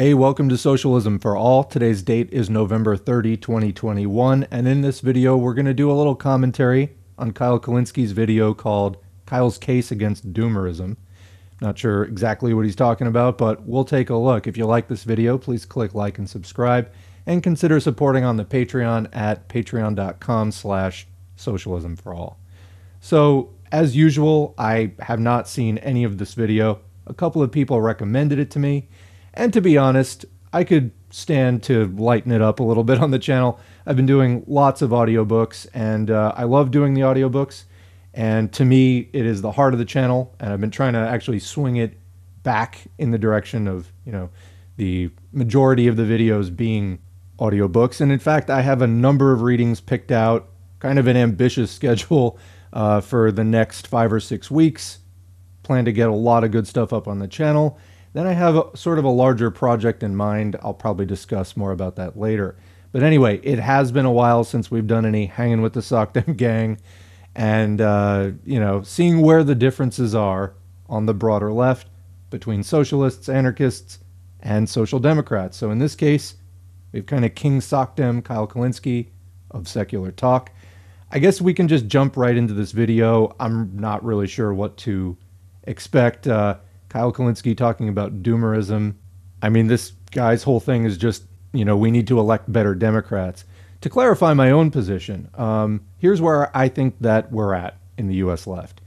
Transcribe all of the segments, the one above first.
Hey, welcome to Socialism for All. Today's date is November 30, 2021, and in this video, we're going to do a little commentary on Kyle Kulinski's video called Kyle's Case Against Doomerism. Not sure exactly what he's talking about, but we'll take a look. If you like this video, please click like and subscribe, and consider supporting on the Patreon at patreon.com slash socialism for all. So, as usual, I have not seen any of this video. A couple of people recommended it to me, and to be honest, I could stand to lighten it up a little bit on the channel. I've been doing lots of audiobooks and uh, I love doing the audiobooks. And to me, it is the heart of the channel. And I've been trying to actually swing it back in the direction of, you know, the majority of the videos being audiobooks. And in fact, I have a number of readings picked out, kind of an ambitious schedule uh, for the next five or six weeks. Plan to get a lot of good stuff up on the channel. Then I have a, sort of a larger project in mind. I'll probably discuss more about that later. But anyway, it has been a while since we've done any hanging with the SOCDEM gang and, uh, you know, seeing where the differences are on the broader left between socialists, anarchists, and social democrats. So in this case, we've kind of King SOCDEM, Kyle Kulinski of Secular Talk. I guess we can just jump right into this video. I'm not really sure what to expect. Uh, Kyle Kulinski talking about doomerism. I mean, this guy's whole thing is just, you know, we need to elect better Democrats. To clarify my own position, um, here's where I think that we're at in the U.S. left.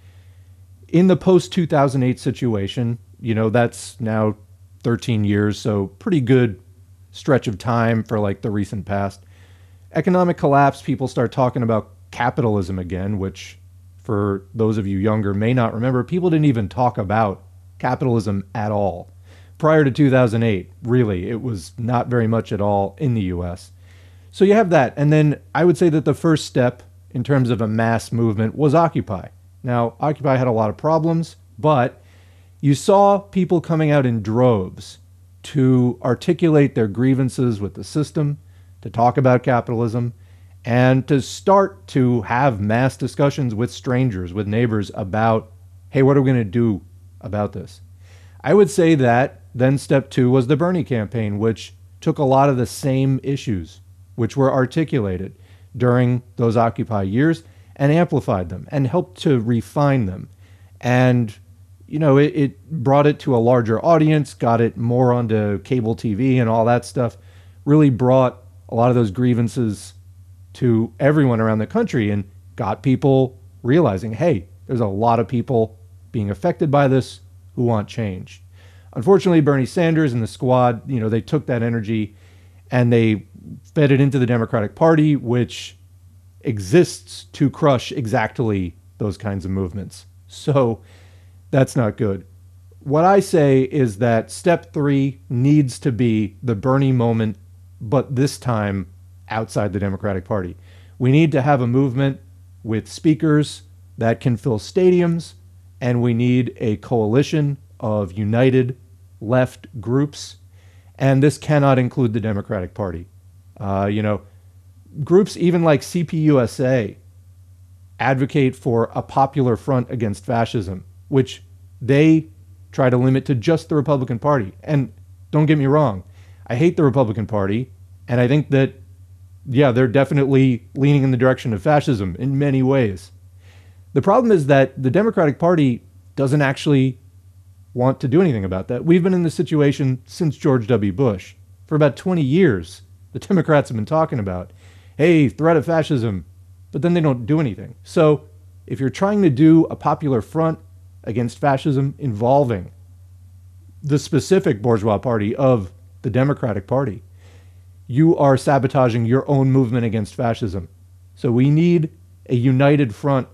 In the post 2008 situation, you know, that's now 13 years, so pretty good stretch of time for like the recent past. Economic collapse, people start talking about capitalism again, which for those of you younger may not remember, people didn't even talk about capitalism at all. Prior to 2008, really, it was not very much at all in the US. So you have that. And then I would say that the first step in terms of a mass movement was Occupy. Now, Occupy had a lot of problems, but you saw people coming out in droves to articulate their grievances with the system, to talk about capitalism, and to start to have mass discussions with strangers, with neighbors about, hey, what are we going to do about this. I would say that then step two was the Bernie campaign, which took a lot of the same issues which were articulated during those Occupy years and amplified them and helped to refine them. And, you know, it, it brought it to a larger audience, got it more onto cable TV and all that stuff, really brought a lot of those grievances to everyone around the country and got people realizing, hey, there's a lot of people being affected by this who want change. Unfortunately, Bernie Sanders and the squad, you know, they took that energy and they fed it into the Democratic Party, which exists to crush exactly those kinds of movements. So that's not good. What I say is that step three needs to be the Bernie moment, but this time outside the Democratic Party. We need to have a movement with speakers that can fill stadiums, and we need a coalition of united left groups. And this cannot include the Democratic Party. Uh, you know, groups even like CPUSA advocate for a popular front against fascism, which they try to limit to just the Republican Party. And don't get me wrong, I hate the Republican Party, and I think that, yeah, they're definitely leaning in the direction of fascism in many ways. The problem is that the Democratic Party doesn't actually want to do anything about that. We've been in this situation since George W. Bush. For about 20 years, the Democrats have been talking about, hey, threat of fascism, but then they don't do anything. So if you're trying to do a popular front against fascism involving the specific bourgeois party of the Democratic Party, you are sabotaging your own movement against fascism. So we need a united front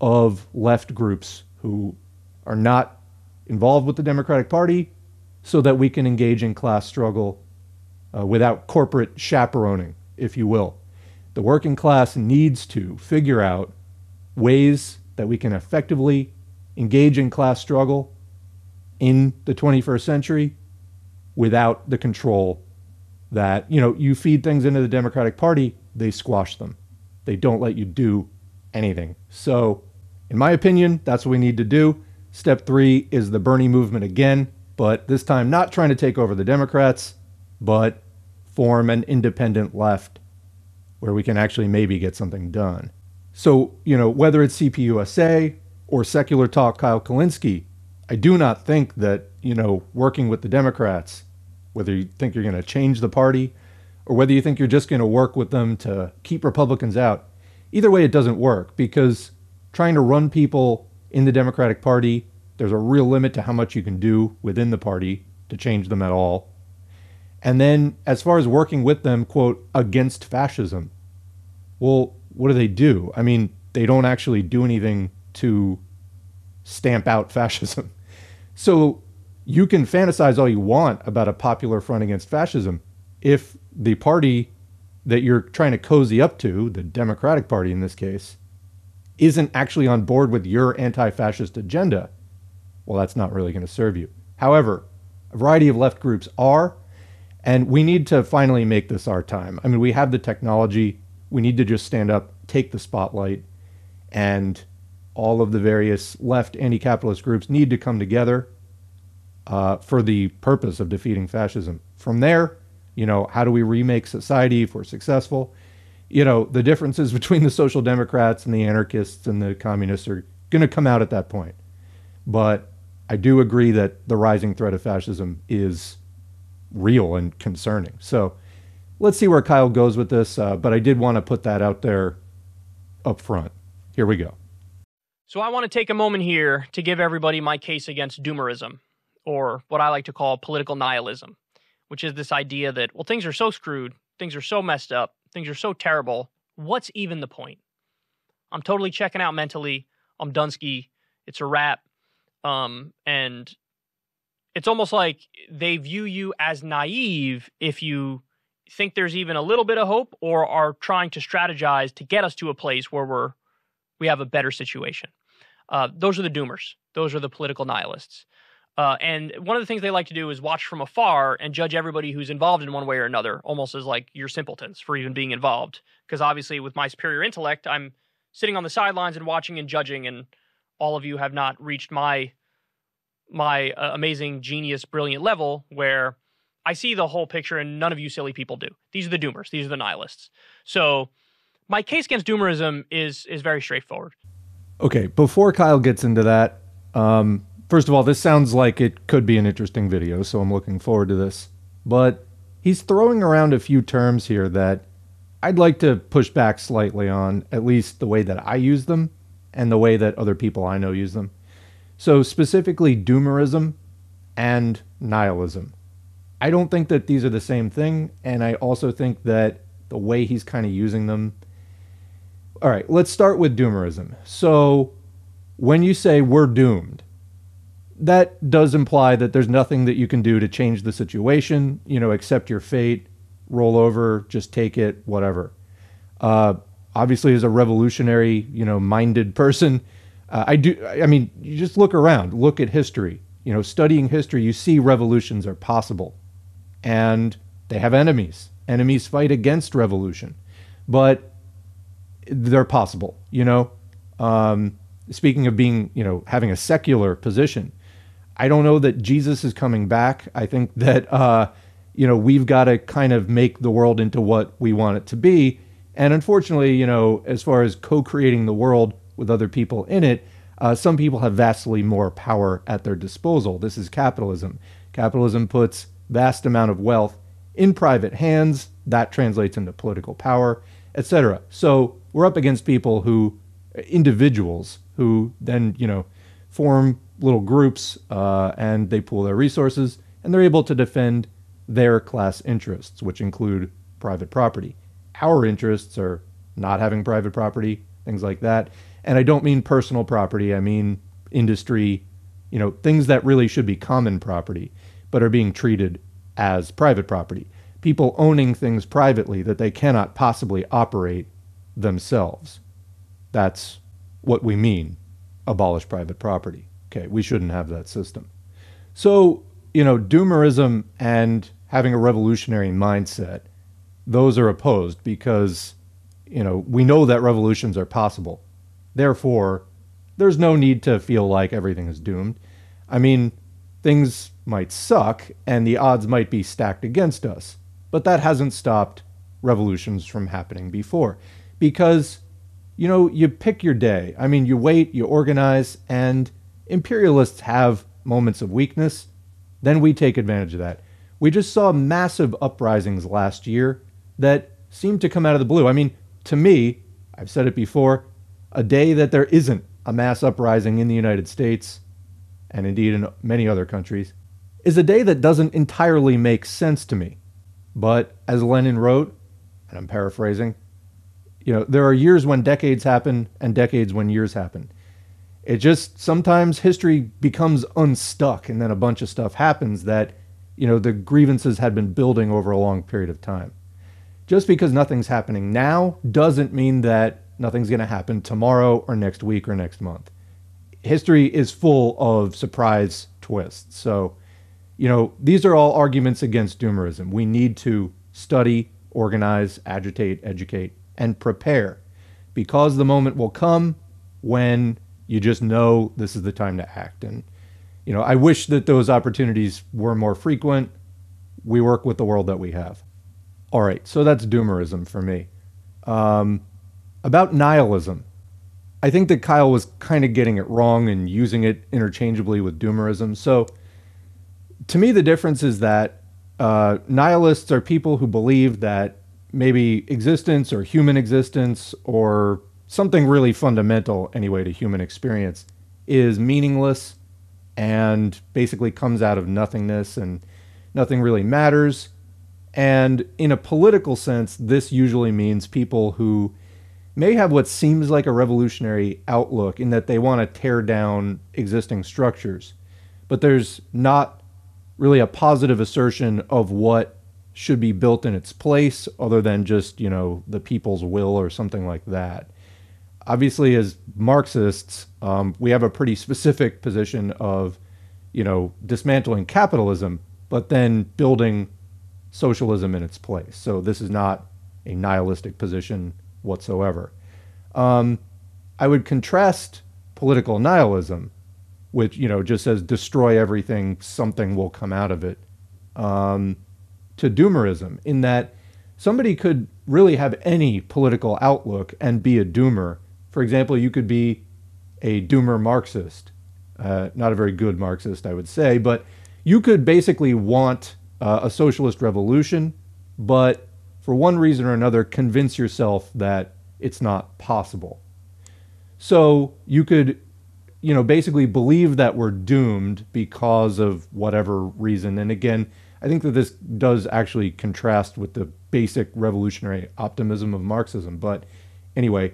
of left groups who are not involved with the Democratic Party so that we can engage in class struggle uh, without corporate chaperoning, if you will. The working class needs to figure out ways that we can effectively engage in class struggle in the 21st century without the control that, you know, you feed things into the Democratic Party, they squash them. They don't let you do anything. So in my opinion, that's what we need to do. Step three is the Bernie movement again, but this time not trying to take over the Democrats, but form an independent left where we can actually maybe get something done. So, you know, whether it's CPUSA or Secular Talk Kyle Kulinski, I do not think that, you know, working with the Democrats, whether you think you're going to change the party or whether you think you're just going to work with them to keep Republicans out, either way, it doesn't work because trying to run people in the Democratic Party, there's a real limit to how much you can do within the party to change them at all. And then, as far as working with them, quote, against fascism, well, what do they do? I mean, they don't actually do anything to stamp out fascism. So you can fantasize all you want about a popular front against fascism. If the party that you're trying to cozy up to, the Democratic Party in this case, isn't actually on board with your anti fascist agenda, well, that's not really going to serve you. However, a variety of left groups are, and we need to finally make this our time. I mean, we have the technology, we need to just stand up, take the spotlight, and all of the various left anti capitalist groups need to come together uh, for the purpose of defeating fascism. From there, you know, how do we remake society if we're successful? You know, the differences between the social democrats and the anarchists and the communists are going to come out at that point. But I do agree that the rising threat of fascism is real and concerning. So let's see where Kyle goes with this. Uh, but I did want to put that out there up front. Here we go. So I want to take a moment here to give everybody my case against doomerism, or what I like to call political nihilism, which is this idea that, well, things are so screwed, things are so messed up, things are so terrible. What's even the point? I'm totally checking out mentally. I'm Dunsky. It's a wrap. Um, and it's almost like they view you as naive if you think there's even a little bit of hope or are trying to strategize to get us to a place where we're we have a better situation. Uh, those are the doomers. Those are the political nihilists. Uh, and one of the things they like to do is watch from afar and judge everybody who's involved in one way or another, almost as like you're simpletons for even being involved. Because obviously, with my superior intellect, I'm sitting on the sidelines and watching and judging, and all of you have not reached my my uh, amazing genius brilliant level where I see the whole picture and none of you silly people do. These are the doomers, these are the nihilists. So my case against doomerism is is very straightforward. Okay, before Kyle gets into that, um, first of all, this sounds like it could be an interesting video, so I'm looking forward to this. But he's throwing around a few terms here that I'd like to push back slightly on, at least the way that I use them and the way that other people I know use them. So, specifically, doomerism and nihilism. I don't think that these are the same thing, and I also think that the way he's kind of using them. All right, let's start with doomerism. So, when you say we're doomed, that does imply that there's nothing that you can do to change the situation, you know, accept your fate, roll over, just take it, whatever. Uh, obviously, as a revolutionary, you know, minded person, uh, I do. I mean, you just look around, look at history. You know, studying history, you see revolutions are possible, and they have enemies. Enemies fight against revolution, but they're possible. You know, um, speaking of being, you know, having a secular position, I don't know that Jesus is coming back. I think that uh, you know we've got to kind of make the world into what we want it to be. And unfortunately, you know, as far as co-creating the world with other people in it, uh, some people have vastly more power at their disposal. This is capitalism. Capitalism puts vast amount of wealth in private hands. That translates into political power, etc. So we're up against people who, individuals who then you know form little groups uh, and they pool their resources and they're able to defend their class interests, which include private property. Our interests are not having private property, things like that. And I don't mean personal property, I mean industry, you know, things that really should be common property, but are being treated as private property. People owning things privately that they cannot possibly operate themselves. That's what we mean abolish private property. Okay, we shouldn't have that system. So, you know, doomerism and having a revolutionary mindset, those are opposed because, you know, we know that revolutions are possible. Therefore, there's no need to feel like everything is doomed. I mean, things might suck and the odds might be stacked against us. But that hasn't stopped revolutions from happening before. Because, you know, you pick your day. I mean, you wait, you organize, and imperialists have moments of weakness. Then we take advantage of that. We just saw massive uprisings last year that seemed to come out of the blue. I mean, to me, I've said it before, a day that there isn't a mass uprising in the United States, and indeed in many other countries, is a day that doesn't entirely make sense to me. But as Lenin wrote, and I'm paraphrasing, you know, there are years when decades happen and decades when years happen. It just sometimes history becomes unstuck and then a bunch of stuff happens that, you know, the grievances had been building over a long period of time. Just because nothing's happening now doesn't mean that nothing's going to happen tomorrow or next week or next month. History is full of surprise twists. So, you know, these are all arguments against doomerism. We need to study, organize, agitate, educate, and prepare because the moment will come when you just know this is the time to act. And, you know, I wish that those opportunities were more frequent. We work with the world that we have. All right, so that's doomerism for me. Um, about nihilism, I think that Kyle was kind of getting it wrong and using it interchangeably with doomerism. So, to me, the difference is that uh, nihilists are people who believe that maybe existence or human existence or something really fundamental, anyway, to human experience is meaningless and basically comes out of nothingness and nothing really matters. And in a political sense, this usually means people who may have what seems like a revolutionary outlook in that they want to tear down existing structures. But there's not really a positive assertion of what should be built in its place other than just, you know, the people's will or something like that. Obviously, as Marxists, um, we have a pretty specific position of, you know, dismantling capitalism, but then building socialism in its place. So this is not a nihilistic position whatsoever. Um, I would contrast political nihilism which you know just says destroy everything, something will come out of it, um, to doomerism, in that somebody could really have any political outlook and be a doomer. For example, you could be a doomer Marxist, uh, not a very good Marxist, I would say, but you could basically want uh, a socialist revolution, but for one reason or another, convince yourself that it's not possible. So you could you know, basically believe that we're doomed because of whatever reason. And again, I think that this does actually contrast with the basic revolutionary optimism of Marxism. But anyway,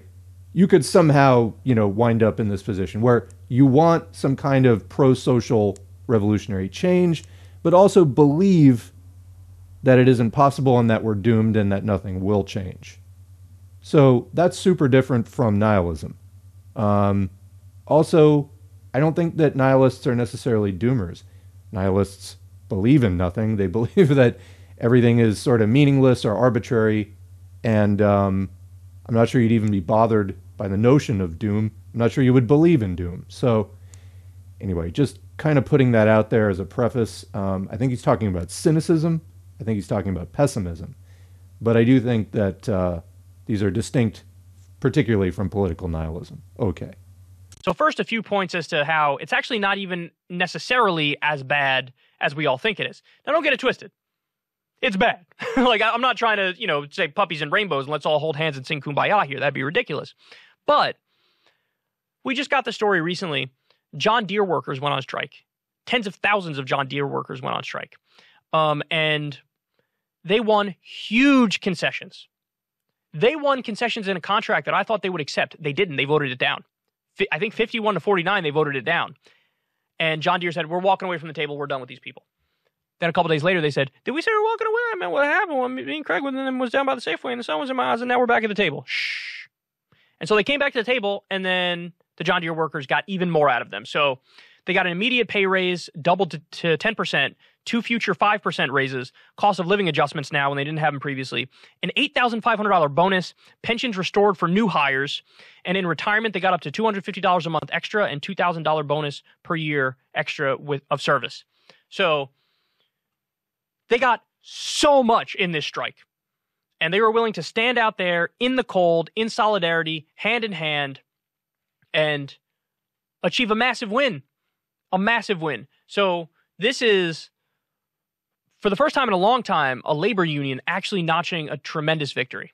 you could somehow, you know, wind up in this position where you want some kind of pro-social revolutionary change, but also believe that it is impossible and that we're doomed and that nothing will change. So that's super different from nihilism. Um, also, I don't think that nihilists are necessarily doomers. Nihilists believe in nothing. They believe that everything is sort of meaningless or arbitrary. And um, I'm not sure you'd even be bothered by the notion of doom. I'm not sure you would believe in doom. So, anyway, just kind of putting that out there as a preface. Um, I think he's talking about cynicism. I think he's talking about pessimism. But I do think that uh, these are distinct, particularly from political nihilism. Okay. So, first, a few points as to how it's actually not even necessarily as bad as we all think it is. Now, don't get it twisted. It's bad. like, I'm not trying to, you know, say puppies and rainbows and let's all hold hands and sing kumbaya here. That'd be ridiculous. But we just got the story recently. John Deere workers went on strike. Tens of thousands of John Deere workers went on strike. Um, and they won huge concessions. They won concessions in a contract that I thought they would accept. They didn't. They voted it down. I think 51 to 49, they voted it down. And John Deere said, We're walking away from the table. We're done with these people. Then a couple days later, they said, Did we say we're walking away? I mean, what happened? Well, me and Craig was down by the Safeway and the sun was in my eyes, and now we're back at the table. Shh. And so they came back to the table, and then the John Deere workers got even more out of them. So they got an immediate pay raise, doubled to, to 10%, two future 5% raises, cost of living adjustments now when they didn't have them previously, an $8,500 bonus, pensions restored for new hires, and in retirement they got up to $250 a month extra and $2,000 bonus per year extra with of service. So they got so much in this strike. And they were willing to stand out there in the cold, in solidarity, hand in hand, and achieve a massive win. A massive win. So this is, for the first time in a long time, a labor union actually notching a tremendous victory.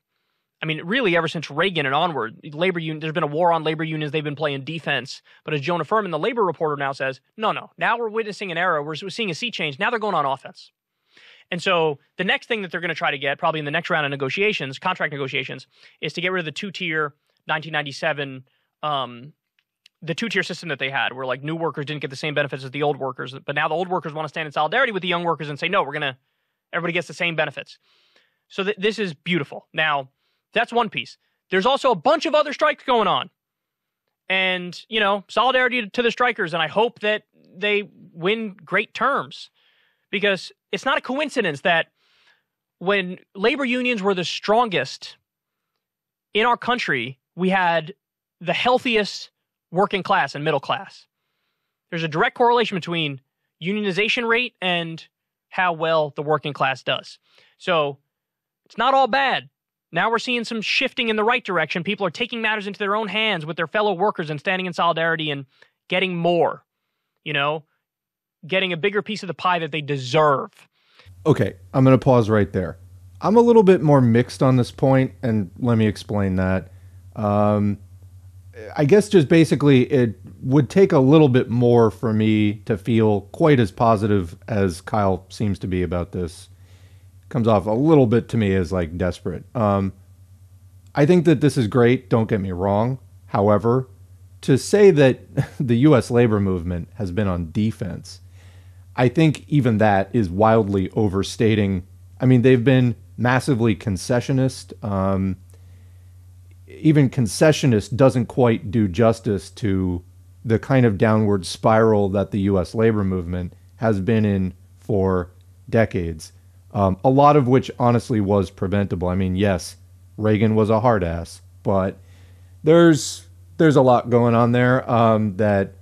I mean, really, ever since Reagan and onward, labor union. There's been a war on labor unions. They've been playing defense. But as Jonah Furman, the labor reporter, now says, no, no. Now we're witnessing an era. We're, we're seeing a sea change. Now they're going on offense. And so the next thing that they're going to try to get, probably in the next round of negotiations, contract negotiations, is to get rid of the two-tier 1997 um, the two-tier system that they had, where like new workers didn't get the same benefits as the old workers, but now the old workers want to stand in solidarity with the young workers and say, no, we're gonna everybody gets the same benefits. So th- this is beautiful. Now that's one piece. There's also a bunch of other strikes going on. And, you know, solidarity to the strikers. And I hope that they win great terms because it's not a coincidence that when labor unions were the strongest in our country, we had the healthiest working class and middle class. There's a direct correlation between unionization rate and how well the working class does. So it's not all bad. Now we're seeing some shifting in the right direction. People are taking matters into their own hands with their fellow workers and standing in solidarity and getting more, you know, getting a bigger piece of the pie that they deserve. Okay, I'm going to pause right there. I'm a little bit more mixed on this point, and let me explain that. Um, I guess just basically, it would take a little bit more for me to feel quite as positive as Kyle seems to be about this comes off a little bit to me as like desperate. Um, I think that this is great. Don't get me wrong. However, to say that the U.S. labor movement has been on defense, I think even that is wildly overstating. I mean, they've been massively concessionist. Um, even concessionist doesn't quite do justice to the kind of downward spiral that the U.S. labor movement has been in for decades um, a lot of which honestly was preventable. I mean, yes, Reagan was a hard ass, but there's there's a lot going on there um, that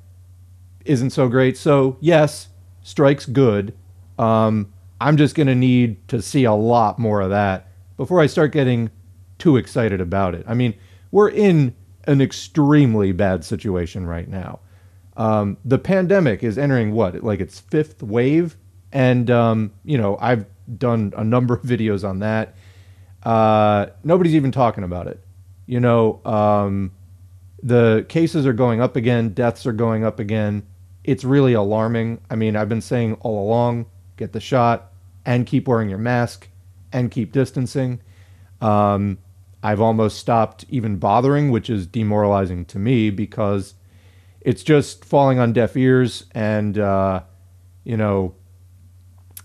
isn't so great. So yes, strikes good. Um, I'm just gonna need to see a lot more of that before I start getting too excited about it. I mean, we're in an extremely bad situation right now. Um, the pandemic is entering what, like its fifth wave, and um, you know I've done a number of videos on that. Uh, nobody's even talking about it. You know, um, the cases are going up again, deaths are going up again. It's really alarming. I mean, I've been saying all along get the shot and keep wearing your mask and keep distancing. Um, I've almost stopped even bothering, which is demoralizing to me because it's just falling on deaf ears and, uh, you know,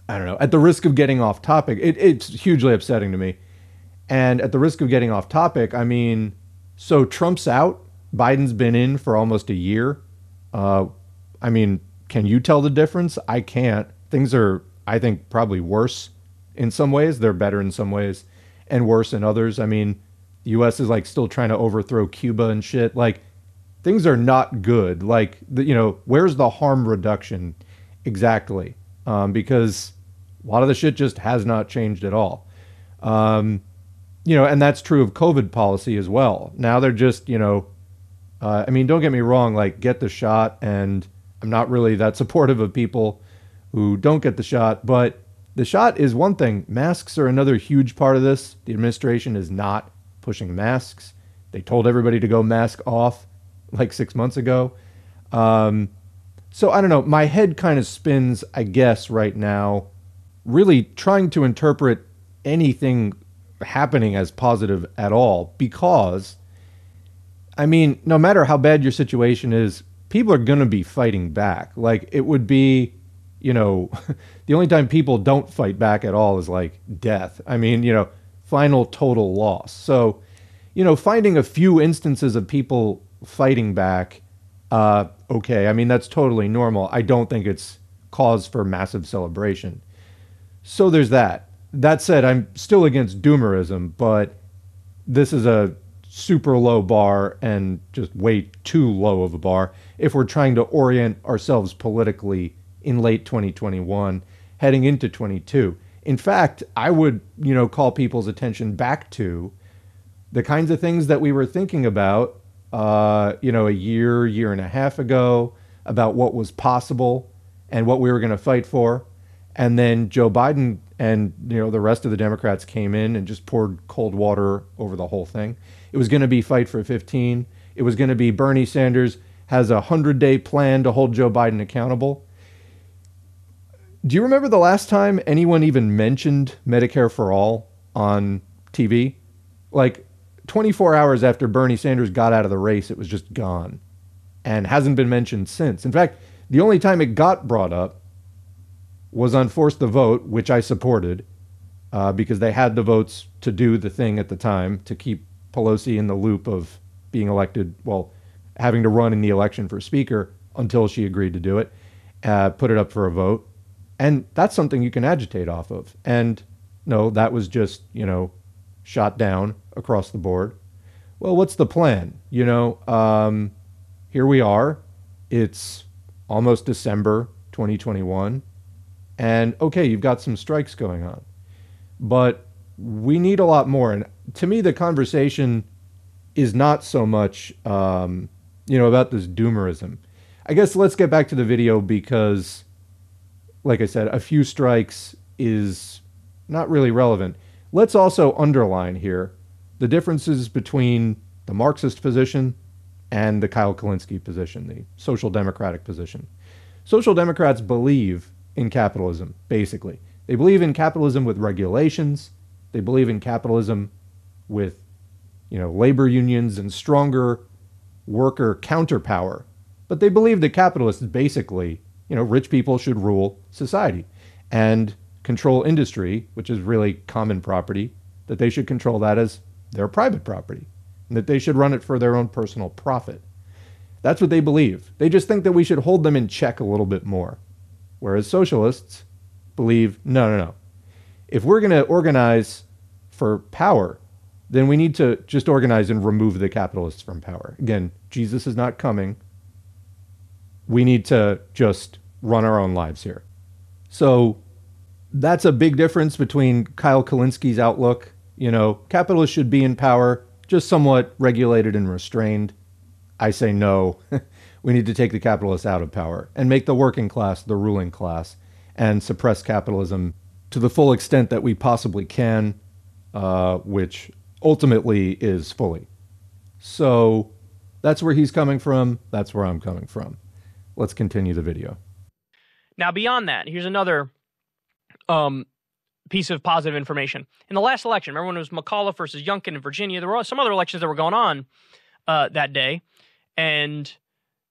I don't know, at the risk of getting off topic, it, it's hugely upsetting to me. And at the risk of getting off topic, I mean, so Trump's out, Biden's been in for almost a year. Uh, I mean, can you tell the difference? I can't. Things are, I think, probably worse in some ways. They're better in some ways and worse in others. I mean, the U.S. is like still trying to overthrow Cuba and shit. Like, things are not good. Like, the, you know, where's the harm reduction exactly? Um, because a lot of the shit just has not changed at all. Um, you know, and that's true of COVID policy as well. Now they're just, you know, uh, I mean, don't get me wrong, like get the shot, and I'm not really that supportive of people who don't get the shot, but the shot is one thing. Masks are another huge part of this. The administration is not pushing masks. They told everybody to go mask off like six months ago. Um, so I don't know. My head kind of spins, I guess, right now really trying to interpret anything happening as positive at all because I mean, no matter how bad your situation is, people are going to be fighting back. Like it would be, you know, the only time people don't fight back at all is like death. I mean, you know, final total loss. So, you know, finding a few instances of people fighting back, uh, okay. I mean, that's totally normal. I don't think it's cause for massive celebration. So there's that. That said, I'm still against doomerism, but this is a super low bar and just way too low of a bar if we're trying to orient ourselves politically in late 2021, heading into 22. In fact, I would, you know, call people's attention back to the kinds of things that we were thinking about, uh, you know, a year, year and a half ago, about what was possible and what we were going to fight for. And then Joe Biden and you know the rest of the Democrats came in and just poured cold water over the whole thing. It was going to be fight for 15. It was going to be Bernie Sanders has a 100-day plan to hold Joe Biden accountable. Do you remember the last time anyone even mentioned Medicare for all on TV? Like 24 hours after Bernie Sanders got out of the race, it was just gone and hasn't been mentioned since. In fact, the only time it got brought up was on Force the Vote, which I supported uh, because they had the votes to do the thing at the time to keep Pelosi in the loop of being elected, well, having to run in the election for Speaker until she agreed to do it, uh, put it up for a vote. And that's something you can agitate off of. And no, that was just, you know, shot down across the board. Well, what's the plan? You know, um, here we are. It's almost December 2021. And okay, you've got some strikes going on. But we need a lot more. And to me, the conversation is not so much, um, you know, about this doomerism. I guess let's get back to the video because, like I said, a few strikes is not really relevant. Let's also underline here the differences between the Marxist position and the Kyle Kulinski position, the social democratic position. Social democrats believe in capitalism, basically. They believe in capitalism with regulations. They believe in capitalism with, you know, labor unions and stronger worker counterpower. But they believe that capitalists basically, you know, rich people should rule society and control industry, which is really common property, that they should control that as their private property and that they should run it for their own personal profit. That's what they believe. They just think that we should hold them in check a little bit more. Whereas socialists believe no, no, no. If we're going to organize for power, then we need to just organize and remove the capitalists from power. Again, Jesus is not coming. We need to just run our own lives here. So that's a big difference between Kyle Kulinski's outlook. You know, capitalists should be in power, just somewhat regulated and restrained. I say no. we need to take the capitalists out of power and make the working class the ruling class and suppress capitalism to the full extent that we possibly can, uh, which ultimately is fully. So that's where he's coming from. That's where I'm coming from. Let's continue the video. Now, beyond that, here's another um, piece of positive information. In the last election, remember when it was McAuliffe versus Youngkin in Virginia? There were some other elections that were going on uh, that day. And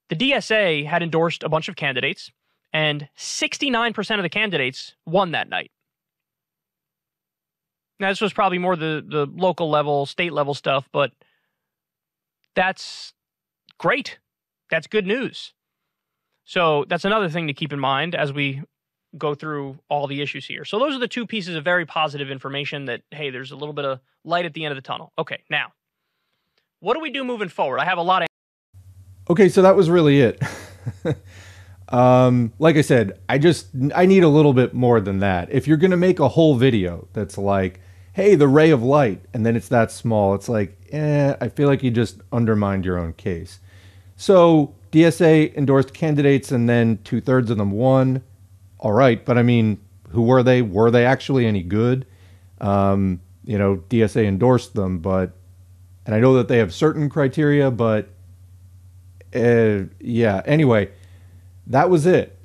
the DSA had endorsed a bunch of candidates, and 69% of the candidates won that night. Now, this was probably more the, the local level, state level stuff, but that's great. That's good news. So, that's another thing to keep in mind as we go through all the issues here. So, those are the two pieces of very positive information that, hey, there's a little bit of light at the end of the tunnel. Okay, now, what do we do moving forward? I have a lot of Okay, so that was really it. um, like I said, I just I need a little bit more than that. If you're gonna make a whole video that's like, "Hey, the ray of light," and then it's that small, it's like, eh, I feel like you just undermined your own case. So DSA endorsed candidates, and then two thirds of them won. All right, but I mean, who were they? Were they actually any good? Um, you know, DSA endorsed them, but and I know that they have certain criteria, but uh, yeah. Anyway, that was it.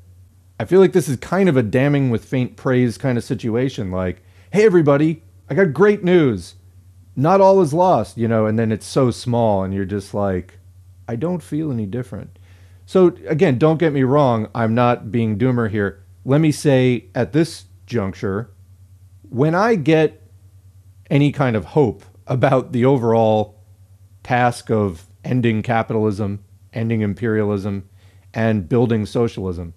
I feel like this is kind of a damning with faint praise kind of situation. Like, hey, everybody, I got great news. Not all is lost, you know, and then it's so small, and you're just like, I don't feel any different. So, again, don't get me wrong. I'm not being doomer here. Let me say at this juncture, when I get any kind of hope about the overall task of ending capitalism, ending imperialism, and building socialism.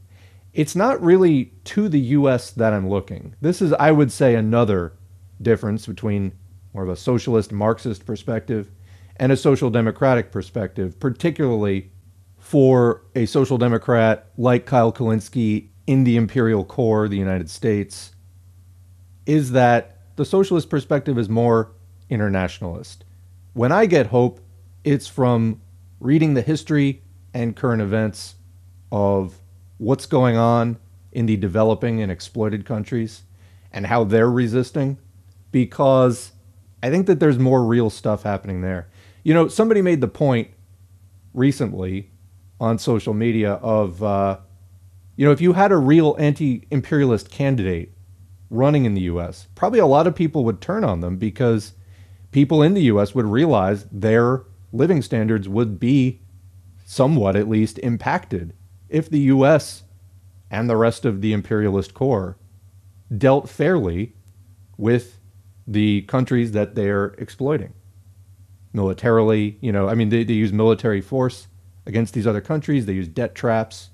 It's not really to the US that I'm looking. This is, I would say, another difference between more of a socialist Marxist perspective and a social democratic perspective, particularly for a social democrat like Kyle Kulinski in the imperial core, the United States, is that the socialist perspective is more internationalist. When I get hope, it's from reading the history and current events of what's going on in the developing and exploited countries and how they're resisting because I think that there's more real stuff happening there. You know, somebody made the point recently on social media of, uh, you know, if you had a real anti imperialist candidate running in the US, probably a lot of people would turn on them because people in the US would realize their living standards would be somewhat, at least, impacted if the US and the rest of the imperialist core dealt fairly with the countries that they're exploiting militarily. You know, I mean, they, they use military force against these other countries, they use debt traps,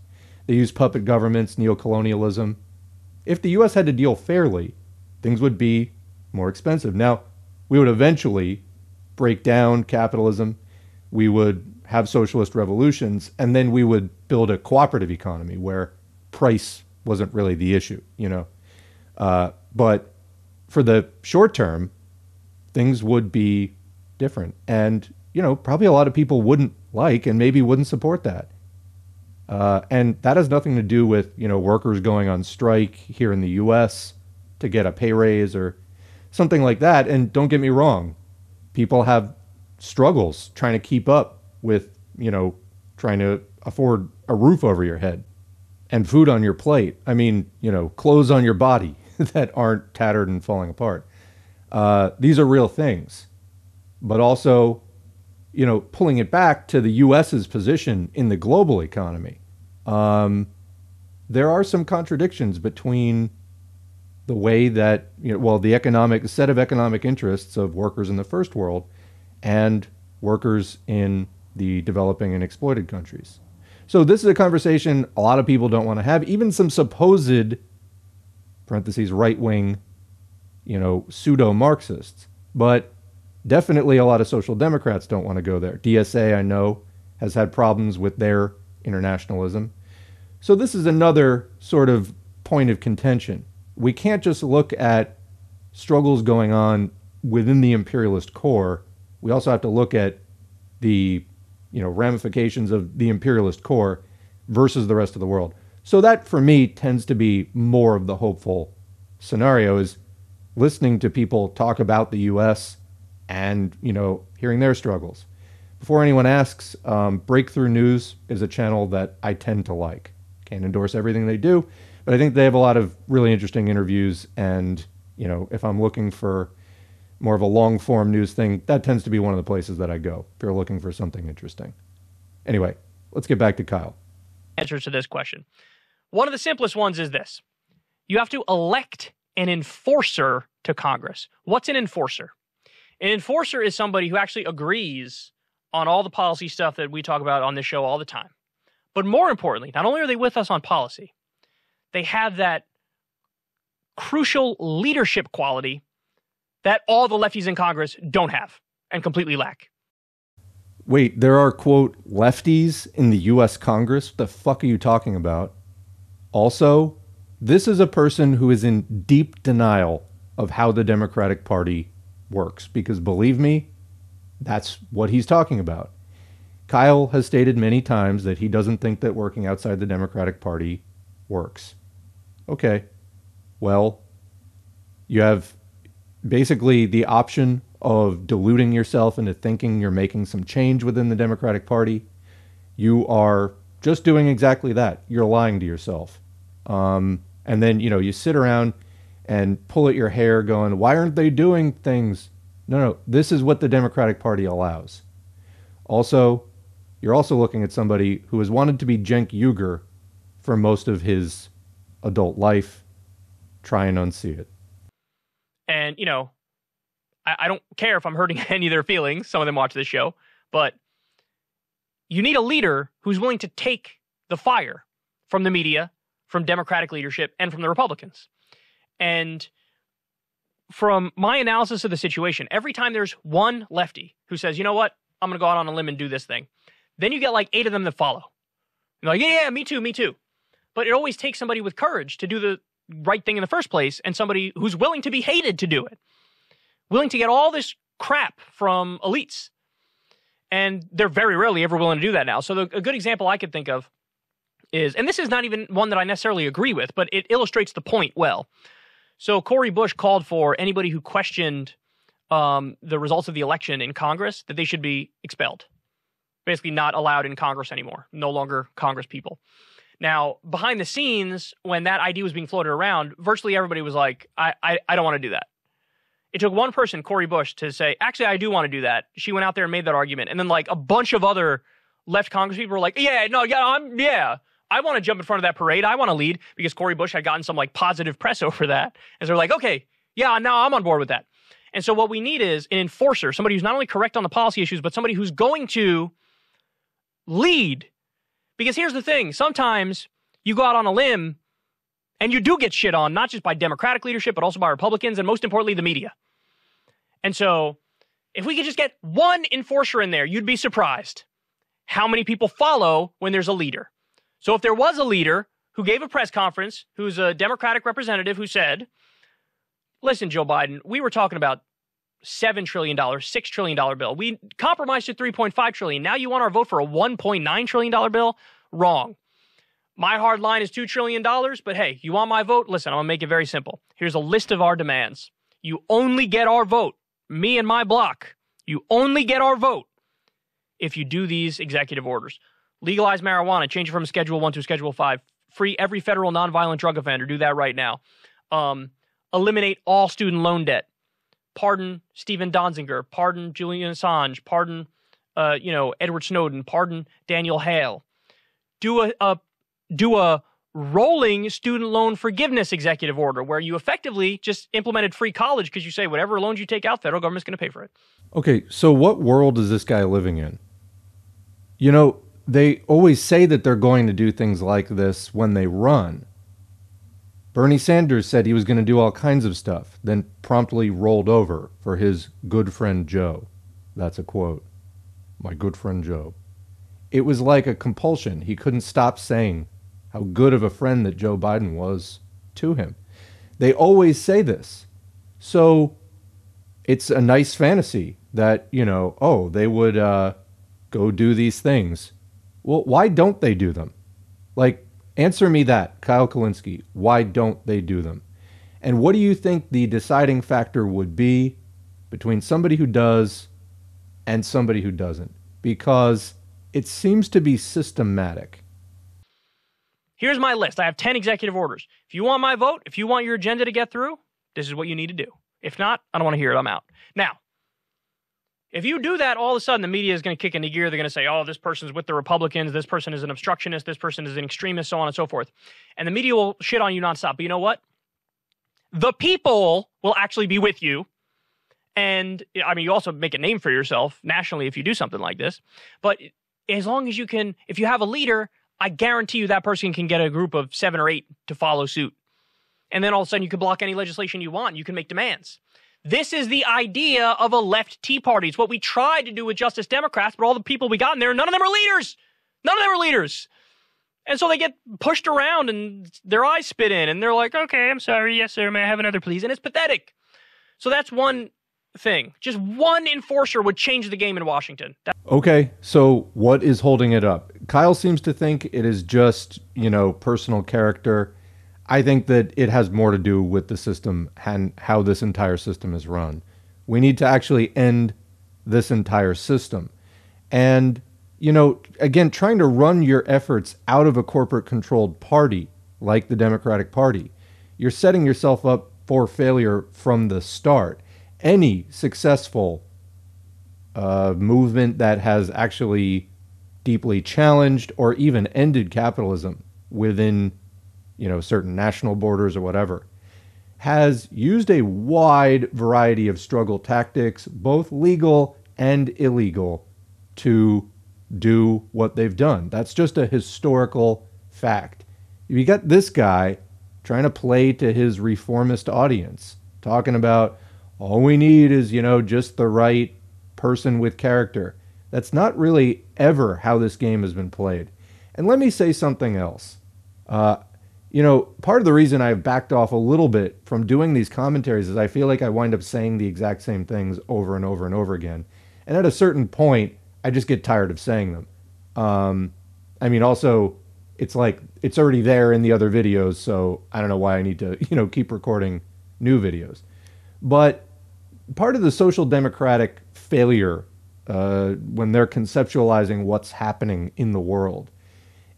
they use puppet governments, neocolonialism. If the US had to deal fairly, things would be more expensive. Now, we would eventually break down capitalism, we would have socialist revolutions, and then we would build a cooperative economy where price wasn't really the issue, you know. Uh, but for the short term, things would be different. And, you know, probably a lot of people wouldn't like and maybe wouldn't support that. Uh, and that has nothing to do with, you know, workers going on strike here in the US to get a pay raise or something like that. And don't get me wrong, people have struggles trying to keep up with, you know, trying to afford a roof over your head and food on your plate. I mean, you know, clothes on your body that aren't tattered and falling apart. Uh, these are real things. But also, you know, pulling it back to the U.S.'s position in the global economy, um, there are some contradictions between the way that, you know, well, the economic set of economic interests of workers in the first world and workers in the developing and exploited countries. So this is a conversation a lot of people don't want to have. Even some supposed parentheses right wing, you know, pseudo Marxists. But definitely a lot of social democrats don't want to go there. DSA, I know, has had problems with their internationalism. So this is another sort of point of contention. We can't just look at struggles going on within the imperialist core. We also have to look at the you know ramifications of the imperialist core versus the rest of the world. So that for me tends to be more of the hopeful scenario is listening to people talk about the US and, you know, hearing their struggles. Before anyone asks, um, Breakthrough News is a channel that I tend to like. Can't endorse everything they do, but I think they have a lot of really interesting interviews. And, you know, if I'm looking for more of a long form news thing, that tends to be one of the places that I go if you're looking for something interesting. Anyway, let's get back to Kyle. Answer to this question. One of the simplest ones is this you have to elect an enforcer to Congress. What's an enforcer? An enforcer is somebody who actually agrees on all the policy stuff that we talk about on this show all the time. But more importantly, not only are they with us on policy, they have that crucial leadership quality that all the lefties in Congress don't have and completely lack. Wait, there are, quote, lefties in the U.S. Congress? What the fuck are you talking about? Also, this is a person who is in deep denial of how the Democratic Party works, because believe me, that's what he's talking about. Kyle has stated many times that he doesn't think that working outside the Democratic Party works. Okay, well, you have basically the option of deluding yourself into thinking you're making some change within the Democratic Party. You are just doing exactly that. You're lying to yourself. Um, and then, you know, you sit around and pull at your hair going, why aren't they doing things? No, no, this is what the Democratic Party allows. Also, you're also looking at somebody who has wanted to be Cenk Uygur for most of his adult life. Try and unsee it. And, you know, I, I don't care if I'm hurting any of their feelings. Some of them watch this show, but you need a leader who's willing to take the fire from the media, from Democratic leadership, and from the Republicans. And from my analysis of the situation, every time there's one lefty who says, you know what, I'm going to go out on a limb and do this thing, then you get like eight of them that follow. You're like, yeah, yeah, me too, me too. But it always takes somebody with courage to do the right thing in the first place and somebody who's willing to be hated to do it, willing to get all this crap from elites. And they're very rarely ever willing to do that now. So, the, a good example I could think of is, and this is not even one that I necessarily agree with, but it illustrates the point well. So, Cori Bush called for anybody who questioned um, the results of the election in Congress that they should be expelled. Basically, not allowed in Congress anymore, no longer Congress people. Now, behind the scenes, when that idea was being floated around, virtually everybody was like, I, I, I don't want to do that. It took one person, Cori Bush, to say, actually, I do want to do that. She went out there and made that argument. And then, like, a bunch of other left Congress people were like, yeah, no, yeah, I'm, yeah, I want to jump in front of that parade. I want to lead because Cori Bush had gotten some, like, positive press over that. And so they're like, okay, yeah, now I'm on board with that. And so what we need is an enforcer, somebody who's not only correct on the policy issues, but somebody who's going to lead because here's the thing sometimes you go out on a limb and you do get shit on, not just by Democratic leadership, but also by Republicans and most importantly, the media. And so if we could just get one enforcer in there, you'd be surprised how many people follow when there's a leader. So if there was a leader who gave a press conference, who's a Democratic representative who said, listen, Joe Biden, we were talking about $7 trillion, $6 trillion bill. We compromised to 3.5 trillion. Now you want our vote for a $1.9 trillion bill? Wrong. My hard line is $2 trillion, but hey, you want my vote? Listen, I'm going to make it very simple. Here's a list of our demands. You only get our vote, me and my bloc. You only get our vote if you do these executive orders. Legalize marijuana, change it from Schedule 1 to Schedule 5. Free every federal nonviolent drug offender. Do that right now. Um, eliminate all student loan debt pardon Steven Donziger, pardon Julian Assange, pardon, uh, you know, Edward Snowden, pardon Daniel Hale. Do a, a do a rolling student loan forgiveness executive order where you effectively just implemented free college because you say whatever loans you take out, federal government's going to pay for it. Okay, so what world is this guy living in? You know, they always say that they're going to do things like this when they run. Bernie Sanders said he was going to do all kinds of stuff, then promptly rolled over for his good friend Joe. That's a quote. My good friend Joe. It was like a compulsion. He couldn't stop saying how good of a friend that Joe Biden was to him. They always say this. So it's a nice fantasy that, you know, oh, they would uh, go do these things. Well, why don't they do them? Like, Answer me that, Kyle Kulinski. Why don't they do them? And what do you think the deciding factor would be between somebody who does and somebody who doesn't? Because it seems to be systematic. Here's my list. I have 10 executive orders. If you want my vote, if you want your agenda to get through, this is what you need to do. If not, I don't want to hear it. I'm out. Now, if you do that, all of a sudden the media is going to kick into gear. They're going to say, oh, this person's with the Republicans. This person is an obstructionist. This person is an extremist, so on and so forth. And the media will shit on you nonstop. But you know what? The people will actually be with you. And I mean, you also make a name for yourself nationally if you do something like this. But as long as you can, if you have a leader, I guarantee you that person can get a group of seven or eight to follow suit. And then all of a sudden you can block any legislation you want. You can make demands. This is the idea of a left Tea Party. It's what we tried to do with Justice Democrats, but all the people we got in there, none of them are leaders. None of them are leaders. And so they get pushed around and their eyes spit in and they're like, okay, I'm sorry. Yes, sir. May I have another, please? And it's pathetic. So that's one thing. Just one enforcer would change the game in Washington. That- okay. So what is holding it up? Kyle seems to think it is just, you know, personal character I think that it has more to do with the system and how this entire system is run. We need to actually end this entire system. And, you know, again, trying to run your efforts out of a corporate controlled party like the Democratic Party, you're setting yourself up for failure from the start. Any successful uh, movement that has actually deeply challenged or even ended capitalism within you know, certain national borders or whatever, has used a wide variety of struggle tactics, both legal and illegal, to do what they've done. That's just a historical fact. You got this guy trying to play to his reformist audience, talking about all we need is, you know, just the right person with character. That's not really ever how this game has been played. And let me say something else Uh, you know, part of the reason I've backed off a little bit from doing these commentaries is I feel like I wind up saying the exact same things over and over and over again. And at a certain point, I just get tired of saying them. Um, I mean, also, it's like it's already there in the other videos, so I don't know why I need to, you know, keep recording new videos. But part of the social democratic failure uh, when they're conceptualizing what's happening in the world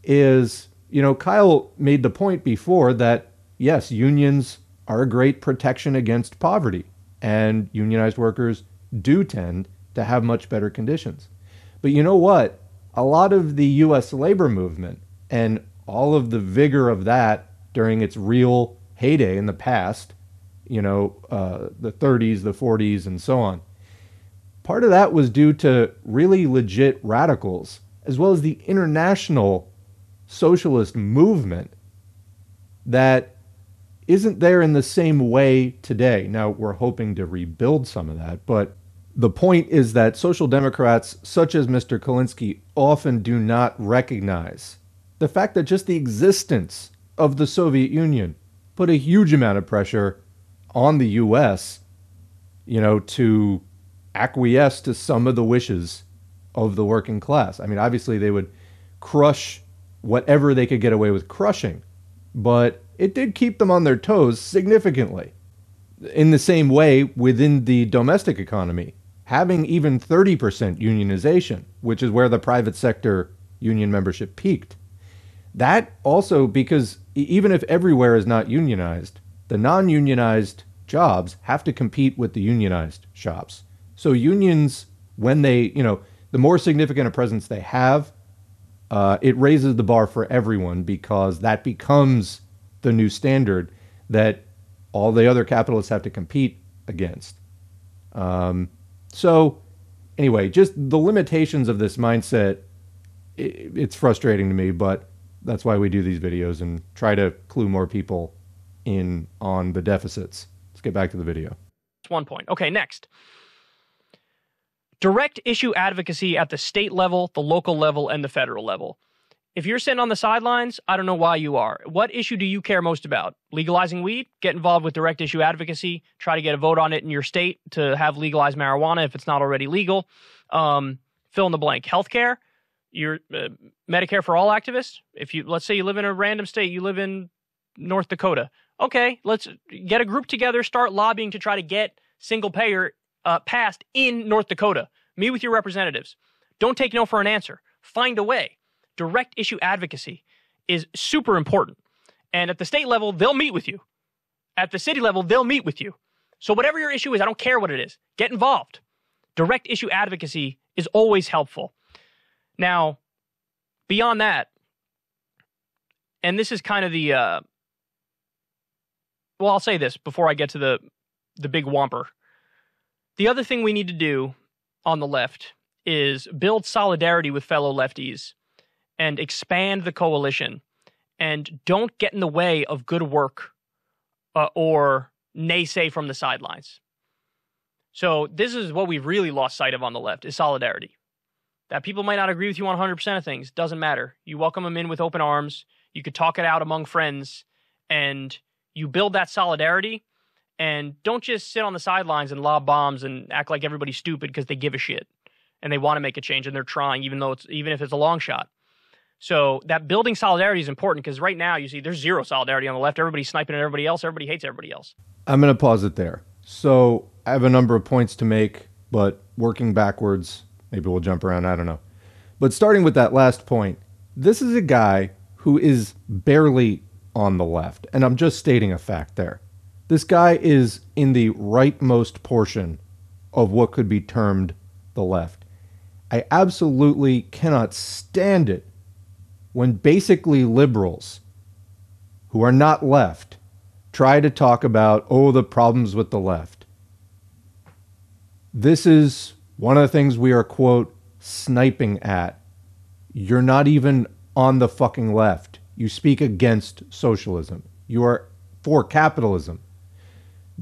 is, you know, Kyle made the point before that yes, unions are a great protection against poverty, and unionized workers do tend to have much better conditions. But you know what? A lot of the U.S. labor movement and all of the vigor of that during its real heyday in the past, you know, uh, the 30s, the 40s, and so on, part of that was due to really legit radicals, as well as the international socialist movement that isn't there in the same way today. Now, we're hoping to rebuild some of that, but the point is that social democrats, such as Mr. Kulinski, often do not recognize the fact that just the existence of the Soviet Union put a huge amount of pressure on the U.S., you know, to acquiesce to some of the wishes of the working class. I mean, obviously, they would crush whatever they could get away with crushing, but it did keep them on their toes significantly. In the same way, within the domestic economy, having even 30% unionization, which is where the private sector union membership peaked. That also, because even if everywhere is not unionized, the non unionized jobs have to compete with the unionized shops. So unions, when they, you know, the more significant a presence they have, uh, it raises the bar for everyone because that becomes the new standard that all the other capitalists have to compete against. Um, so, anyway, just the limitations of this mindset, it, it's frustrating to me, but that's why we do these videos and try to clue more people in on the deficits. Let's get back to the video. That's one point. Okay, next. Direct issue advocacy at the state level, the local level, and the federal level. If you're sitting on the sidelines, I don't know why you are. What issue do you care most about? Legalizing weed? Get involved with direct issue advocacy. Try to get a vote on it in your state to have legalized marijuana if it's not already legal. Um, fill in the blank. Healthcare? You're uh, Medicare for all activists. If you let's say you live in a random state, you live in North Dakota. Okay, let's get a group together, start lobbying to try to get single payer uh, passed in North Dakota. Meet with your representatives. Don't take no for an answer. Find a way direct issue advocacy is super important. And at the state level, they'll meet with you. At the city level, they'll meet with you. So, whatever your issue is, I don't care what it is, get involved. Direct issue advocacy is always helpful. Now, beyond that, and this is kind of the, uh, well, I'll say this before I get to the, the big whomper. The other thing we need to do on the left is build solidarity with fellow lefties and expand the coalition and don't get in the way of good work uh, or naysay from the sidelines. So this is what we've really lost sight of on the left is solidarity. That people might not agree with you on 100% of things doesn't matter. You welcome them in with open arms. You could talk it out among friends and you build that solidarity and don't just sit on the sidelines and lob bombs and act like everybody's stupid because they give a shit and they want to make a change and they're trying even though it's even if it's a long shot. So that building solidarity is important because right now you see there's zero solidarity on the left. Everybody's sniping at everybody else. Everybody hates everybody else. I'm going to pause it there. So I have a number of points to make, but working backwards, maybe we'll jump around. I don't know. But starting with that last point, this is a guy who is barely on the left. And I'm just stating a fact there. This guy is in the rightmost portion of what could be termed the left. I absolutely cannot stand it when basically liberals who are not left try to talk about, oh, the problems with the left. This is one of the things we are, quote, sniping at. You're not even on the fucking left. You speak against socialism. You are for capitalism.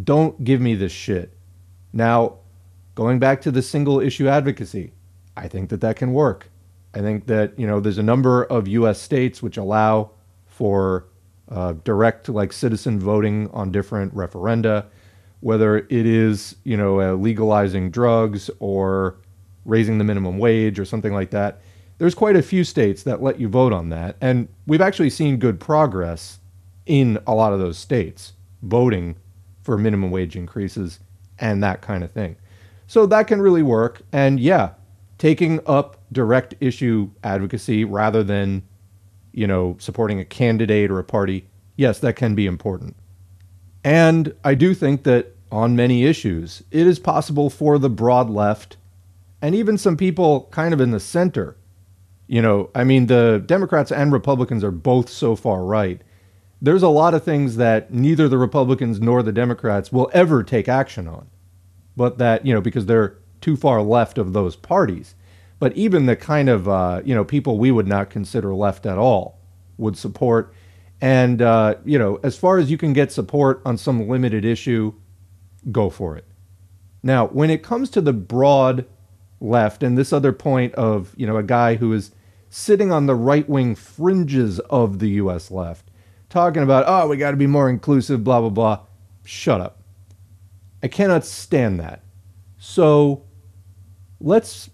Don't give me this shit. Now, going back to the single issue advocacy, I think that that can work. I think that, you know, there's a number of US states which allow for uh, direct, like citizen voting on different referenda, whether it is, you know, uh, legalizing drugs or raising the minimum wage or something like that. There's quite a few states that let you vote on that. And we've actually seen good progress in a lot of those states voting for minimum wage increases and that kind of thing. So that can really work. And yeah, taking up direct issue advocacy rather than, you know, supporting a candidate or a party, yes, that can be important. And I do think that on many issues, it is possible for the broad left and even some people kind of in the center. You know, I mean, the Democrats and Republicans are both so far right. There's a lot of things that neither the Republicans nor the Democrats will ever take action on, but that, you know, because they're too far left of those parties. But even the kind of, uh, you know, people we would not consider left at all would support. And, uh, you know, as far as you can get support on some limited issue, go for it. Now, when it comes to the broad left and this other point of you know a guy who is sitting on the right wing fringes of the US left talking about oh we got to be more inclusive blah blah blah. Shut up. I cannot stand that. So let's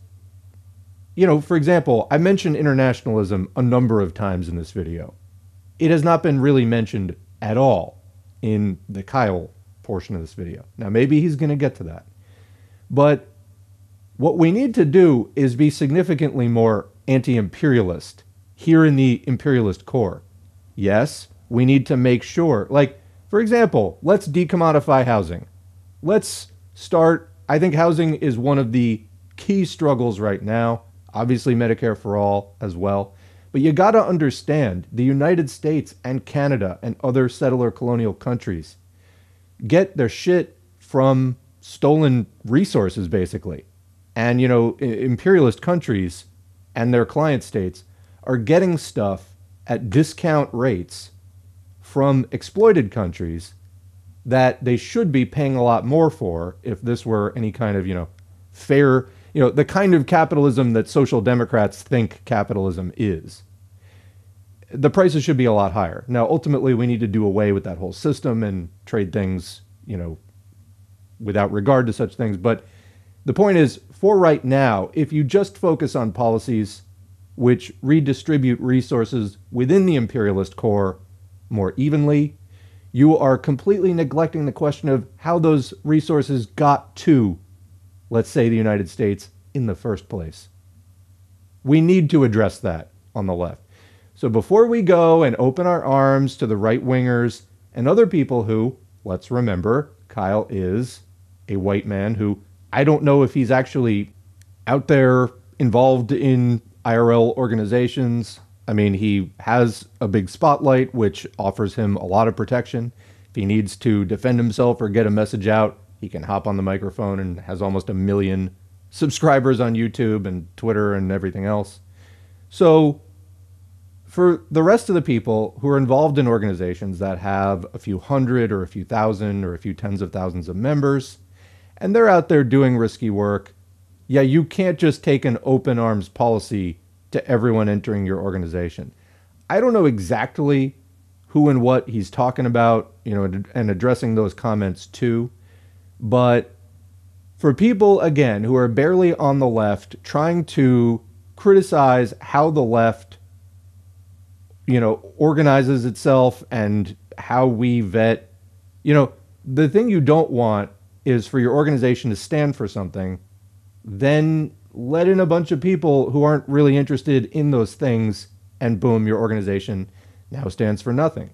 you know for example i mentioned internationalism a number of times in this video. It has not been really mentioned at all in the kyle portion of this video. Now maybe he's going to get to that. But what we need to do is be significantly more anti imperialist here in the imperialist core. Yes, we need to make sure, like, for example, let's decommodify housing. Let's start, I think housing is one of the key struggles right now. Obviously, Medicare for all as well. But you got to understand the United States and Canada and other settler colonial countries get their shit from stolen resources, basically. And, you know, imperialist countries and their client states are getting stuff at discount rates from exploited countries that they should be paying a lot more for if this were any kind of, you know, fair, you know, the kind of capitalism that social democrats think capitalism is. The prices should be a lot higher. Now, ultimately, we need to do away with that whole system and trade things, you know, without regard to such things. But the point is, for right now, if you just focus on policies which redistribute resources within the imperialist core more evenly, you are completely neglecting the question of how those resources got to, let's say, the United States in the first place. We need to address that on the left. So before we go and open our arms to the right wingers and other people who, let's remember, Kyle is a white man who I don't know if he's actually out there involved in IRL organizations. I mean, he has a big spotlight, which offers him a lot of protection. If he needs to defend himself or get a message out, he can hop on the microphone and has almost a million subscribers on YouTube and Twitter and everything else. So, for the rest of the people who are involved in organizations that have a few hundred or a few thousand or a few tens of thousands of members, and they're out there doing risky work. Yeah, you can't just take an open arms policy to everyone entering your organization. I don't know exactly who and what he's talking about, you know, and addressing those comments to, but for people again who are barely on the left trying to criticize how the left you know organizes itself and how we vet you know the thing you don't want is for your organization to stand for something, then let in a bunch of people who aren't really interested in those things, and boom, your organization now stands for nothing.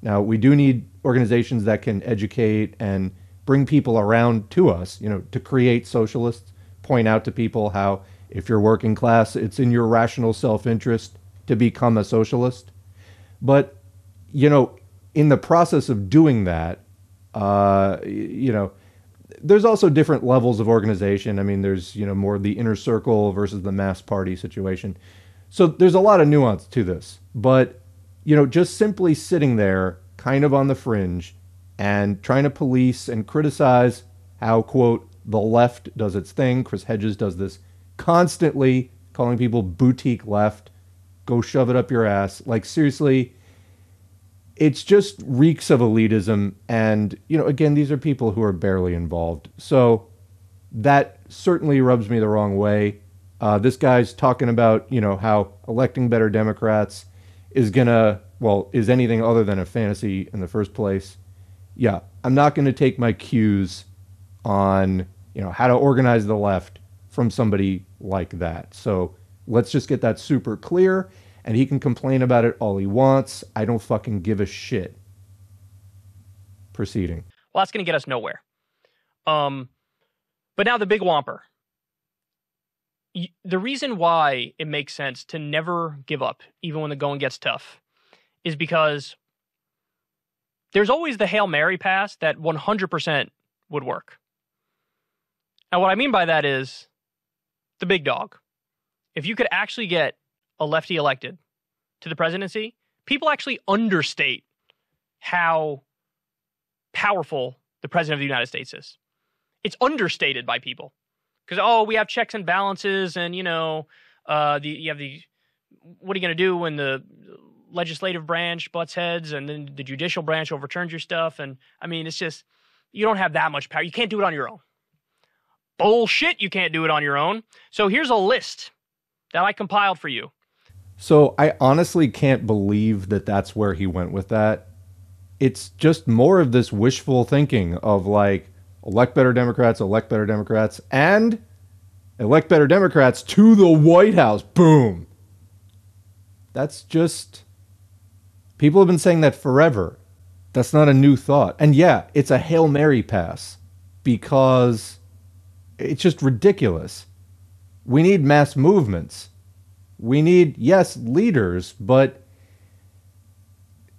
Now, we do need organizations that can educate and bring people around to us, you know, to create socialists, point out to people how if you're working class, it's in your rational self interest to become a socialist. But, you know, in the process of doing that, uh, you know, there's also different levels of organization. I mean, there's you know more the inner circle versus the mass party situation. So there's a lot of nuance to this, but you know, just simply sitting there, kind of on the fringe, and trying to police and criticize how quote the left does its thing. Chris Hedges does this constantly, calling people boutique left. Go shove it up your ass. Like seriously, it's just reeks of elitism. And, you know, again, these are people who are barely involved. So that certainly rubs me the wrong way. Uh, this guy's talking about, you know, how electing better Democrats is going to, well, is anything other than a fantasy in the first place. Yeah, I'm not going to take my cues on, you know, how to organize the left from somebody like that. So let's just get that super clear. And he can complain about it all he wants. I don't fucking give a shit. Proceeding. Well, that's going to get us nowhere. Um, but now the big whomper. The reason why it makes sense to never give up, even when the going gets tough, is because there's always the Hail Mary pass that 100% would work. Now, what I mean by that is the big dog. If you could actually get a lefty elected to the presidency, people actually understate how powerful the president of the United States is. It's understated by people because oh, we have checks and balances, and you know, uh, the you have the what are you going to do when the legislative branch butts heads and then the judicial branch overturns your stuff? And I mean, it's just you don't have that much power. You can't do it on your own. Bullshit, you can't do it on your own. So here's a list that I compiled for you. So I honestly can't believe that that's where he went with that. It's just more of this wishful thinking of like elect better Democrats, elect better Democrats, and elect better Democrats to the White House. Boom. That's just people have been saying that forever. That's not a new thought. And yeah, it's a Hail Mary pass because it's just ridiculous. We need mass movements. We need, yes, leaders, but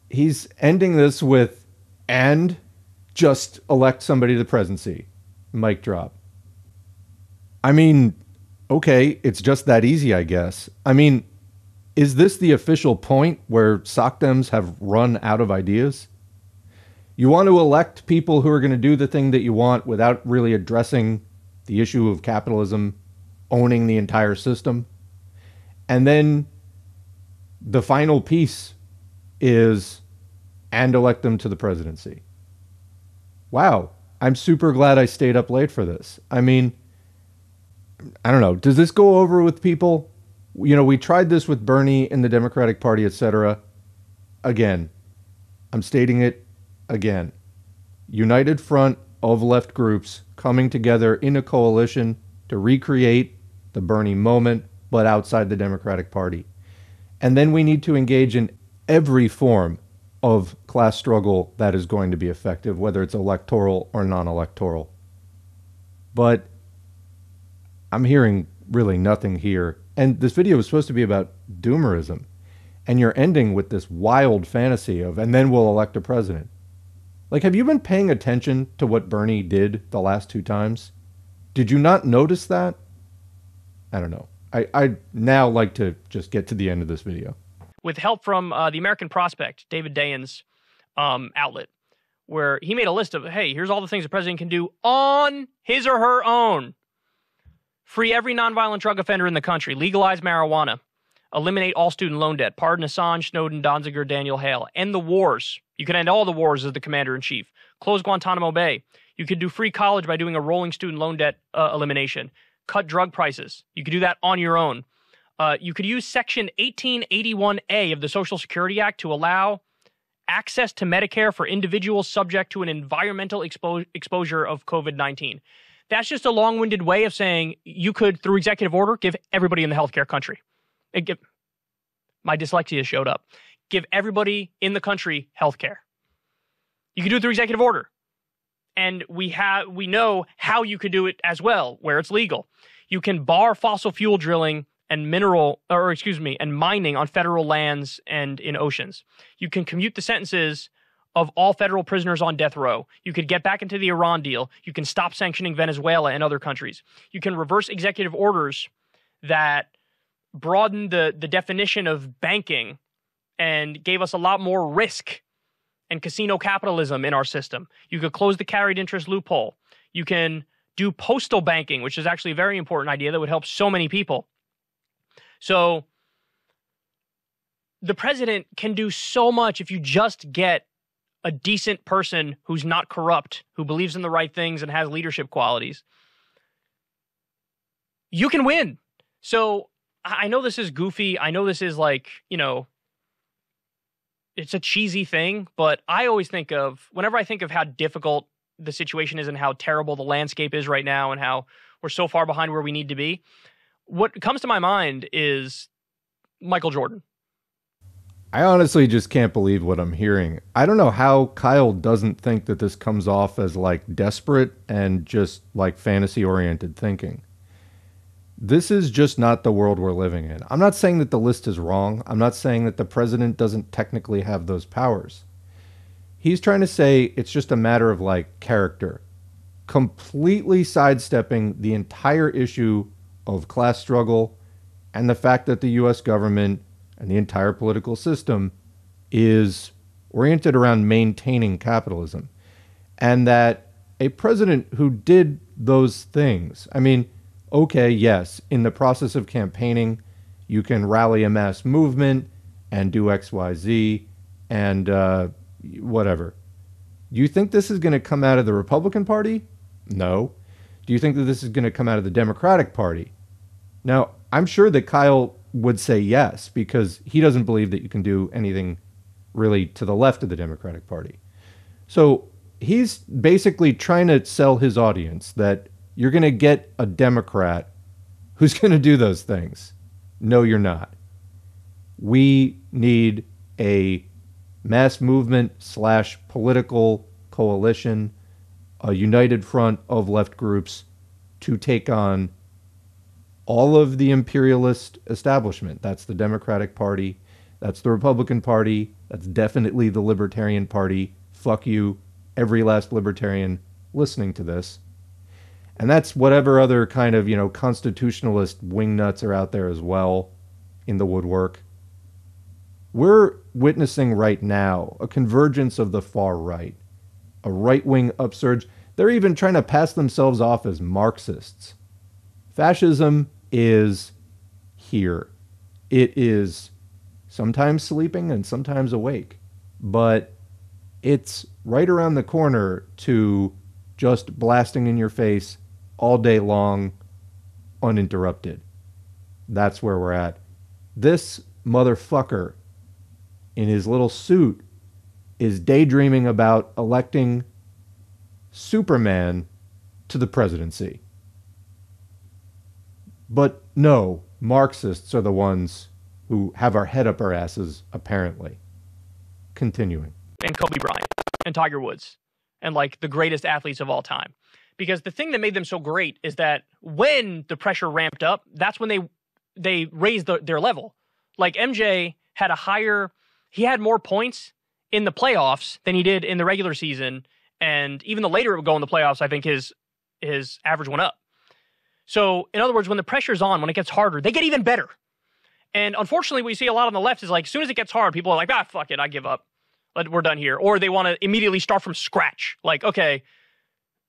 he's ending this with, and just elect somebody to the presidency. Mic drop. I mean, okay, it's just that easy, I guess. I mean, is this the official point where SOCDEMs have run out of ideas? You want to elect people who are going to do the thing that you want without really addressing the issue of capitalism owning the entire system. And then the final piece is and elect them to the presidency. Wow, I'm super glad I stayed up late for this. I mean, I don't know. Does this go over with people? You know, we tried this with Bernie in the Democratic Party, etc. Again, I'm stating it again. United front of left groups coming together in a coalition to recreate the Bernie moment, but outside the Democratic Party. And then we need to engage in every form of class struggle that is going to be effective, whether it's electoral or non electoral. But I'm hearing really nothing here. And this video was supposed to be about doomerism. And you're ending with this wild fantasy of, and then we'll elect a president. Like, have you been paying attention to what Bernie did the last two times? Did you not notice that? I don't know. I, I now like to just get to the end of this video. With help from uh, the American Prospect, David Dayen's um, outlet, where he made a list of, hey, here's all the things the president can do on his or her own. Free every nonviolent drug offender in the country, legalize marijuana, eliminate all student loan debt, pardon Assange, Snowden, Donziger, Daniel Hale, end the wars. You can end all the wars as the commander in chief. Close Guantanamo Bay. You could do free college by doing a rolling student loan debt uh, elimination cut drug prices. You could do that on your own. Uh, you could use Section 1881A of the Social Security Act to allow access to Medicare for individuals subject to an environmental expo- exposure of COVID 19. That's just a long winded way of saying you could, through executive order, give everybody in the healthcare country. Give, my dyslexia showed up. Give everybody in the country healthcare. You can do it through executive order and we have we know how you could do it as well where it's legal. You can bar fossil fuel drilling and mineral or excuse me and mining on federal lands and in oceans. You can commute the sentences of all federal prisoners on death row. You could get back into the iran deal. You can stop sanctioning venezuela and other countries. You can reverse executive orders that broaden the the definition of banking and gave us a lot more risk and casino capitalism in our system. You could close the carried interest loophole. You can do postal banking, which is actually a very important idea that would help so many people. So the president can do so much if you just get a decent person who's not corrupt, who believes in the right things and has leadership qualities. You can win. So I know this is goofy. I know this is like, you know, it's a cheesy thing, but I always think of whenever I think of how difficult the situation is and how terrible the landscape is right now and how we're so far behind where we need to be. What comes to my mind is Michael Jordan. I honestly just can't believe what I'm hearing. I don't know how Kyle doesn't think that this comes off as like desperate and just like fantasy oriented thinking. This is just not the world we're living in. I'm not saying that the list is wrong. I'm not saying that the president doesn't technically have those powers. He's trying to say it's just a matter of like character, completely sidestepping the entire issue of class struggle and the fact that the US government and the entire political system is oriented around maintaining capitalism. And that a president who did those things, I mean, okay, yes, in the process of campaigning, you can rally a mass movement and do XYZ and uh, whatever. Do you think this is going to come out of the Republican Party? No. Do you think that this is going to come out of the Democratic Party? Now, I'm sure that Kyle would say yes because he doesn't believe that you can do anything really to the left of the Democratic Party. So he's basically trying to sell his audience that you're going to get a Democrat who's going to do those things. No, you're not. We need a mass movement slash political coalition, a united front of left groups to take on all of the imperialist establishment. That's the Democratic Party. That's the Republican Party. That's definitely the Libertarian Party. Fuck you, every last libertarian listening to this. And that's whatever other kind of, you know, constitutionalist wingnuts are out there as well in the woodwork. We're witnessing right now a convergence of the far right, a right wing upsurge. They're even trying to pass themselves off as Marxists. Fascism is here. It is sometimes sleeping and sometimes awake, but it's right around the corner to just blasting in your face all day long, uninterrupted. That's where we're at. This motherfucker in his little suit is daydreaming about electing Superman to the presidency. But no, Marxists are the ones who have our head up our asses, apparently. Continuing. And Kobe Bryant and Tiger Woods and like the greatest athletes of all time. Because the thing that made them so great is that when the pressure ramped up, that's when they they raised the, their level. Like MJ had a higher, he had more points in the playoffs than he did in the regular season, and even the later it would go in the playoffs, I think his his average went up. So, in other words, when the pressure's on, when it gets harder, they get even better. And unfortunately, what you see a lot on the left is like, as soon as it gets hard, people are like, ah, fuck it, I give up. We're done here. Or they want to immediately start from scratch. Like, okay,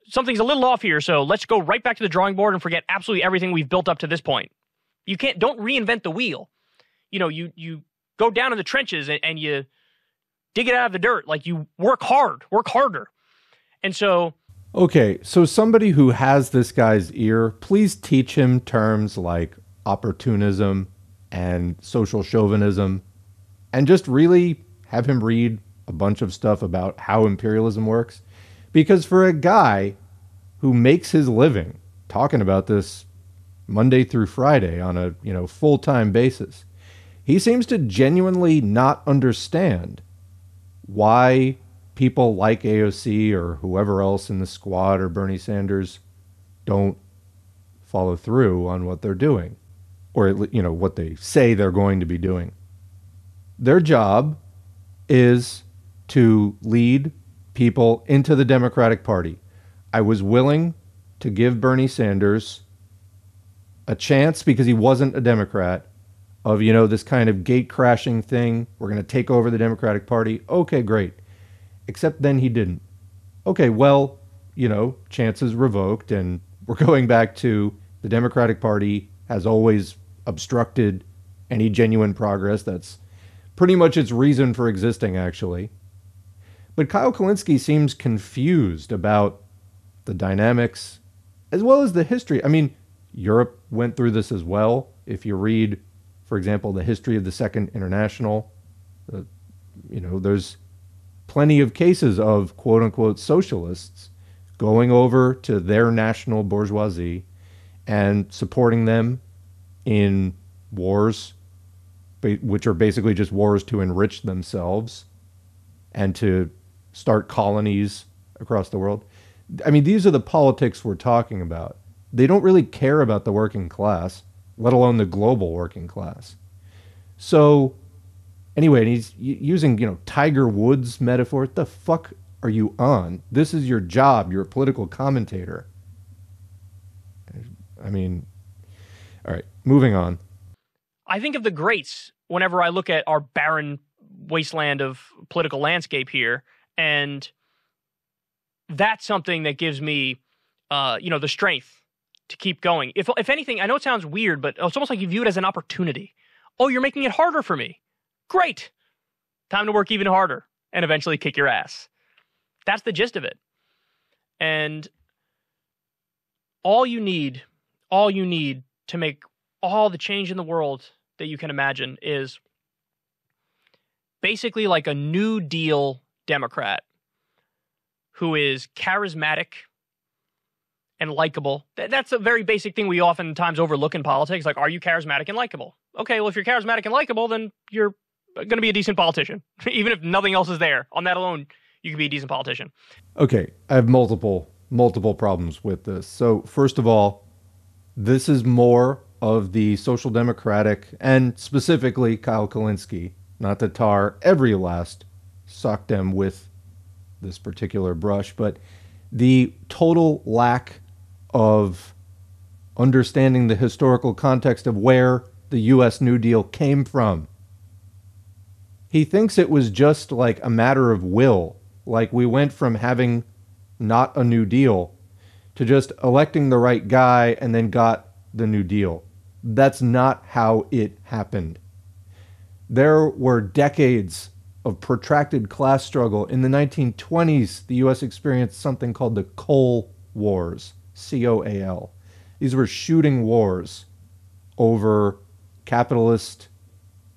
something's a little off here, so let's go right back to the drawing board and forget absolutely everything we've built up to this point. You can't, don't reinvent the wheel. You know, you, you go down in the trenches and, and you dig it out of the dirt. Like, you work hard, work harder. And so Okay, so somebody who has this guy's ear, please teach him terms like opportunism and social chauvinism and just really have him read a bunch of stuff about how imperialism works. Because for a guy who makes his living talking about this Monday through Friday on a, you know, full-time basis, he seems to genuinely not understand why people like AOC or whoever else in the squad or Bernie Sanders don't follow through on what they're doing or you know what they say they're going to be doing. Their job is to lead people into the Democratic Party. I was willing to give Bernie Sanders a chance because he wasn't a Democrat of you know this kind of gate crashing thing. We're going to take over the Democratic Party. Okay, great except then he didn't. Okay, well, you know, chances revoked, and we're going back to the Democratic Party has always obstructed any genuine progress that's pretty much its reason for existing, actually. But Kyle Kulinski seems confused about the dynamics as well as the history. I mean, Europe went through this as well. If you read, for example, the history of the Second International, uh, you know, there's plenty of cases of quote unquote socialists going over to their national bourgeoisie and supporting them in wars, which are basically just wars to enrich themselves and to start colonies across the world. I mean, these are the politics we're talking about. They don't really care about the working class, let alone the global working class. So, anyway, he's using, you know, Tiger Woods metaphor. What the fuck are you on? This is your job. You're a political commentator. I mean, all right, moving on. I think of the greats whenever I look at our barren wasteland of political landscape here, and that's something that gives me, uh, you know, the strength to keep going. If if anything, I know it sounds weird, but it's almost like you view it as an opportunity. Oh, you're making it harder for me. Great. Time to work even harder and eventually kick your ass. That's the gist of it. And all you need, all you need to make all the change in the world that you can imagine is basically like a New Deal Democrat who is charismatic and likable. That's a very basic thing we oftentimes overlook in politics. Like, are you charismatic and likable? Okay, well, if you're charismatic and likable, then you're going to be a decent politician. Even if nothing else is there, on that alone, you can be a decent politician. Okay, I have multiple multiple problems with this. So, first of all, this is more of the social democratic and specifically Kyle Kulinski, not to tar every last socdem with this particular brush, but the total lack of understanding the historical context of where the US New Deal came from. He thinks it was just like a matter of will, like we went from having not a New Deal to just electing the right guy and then got the New Deal. That's not how it happened. There were decades of protracted class struggle. In the 1920s, the U.S. experienced something called the Coal Wars, C O A L. These were shooting wars over capitalist,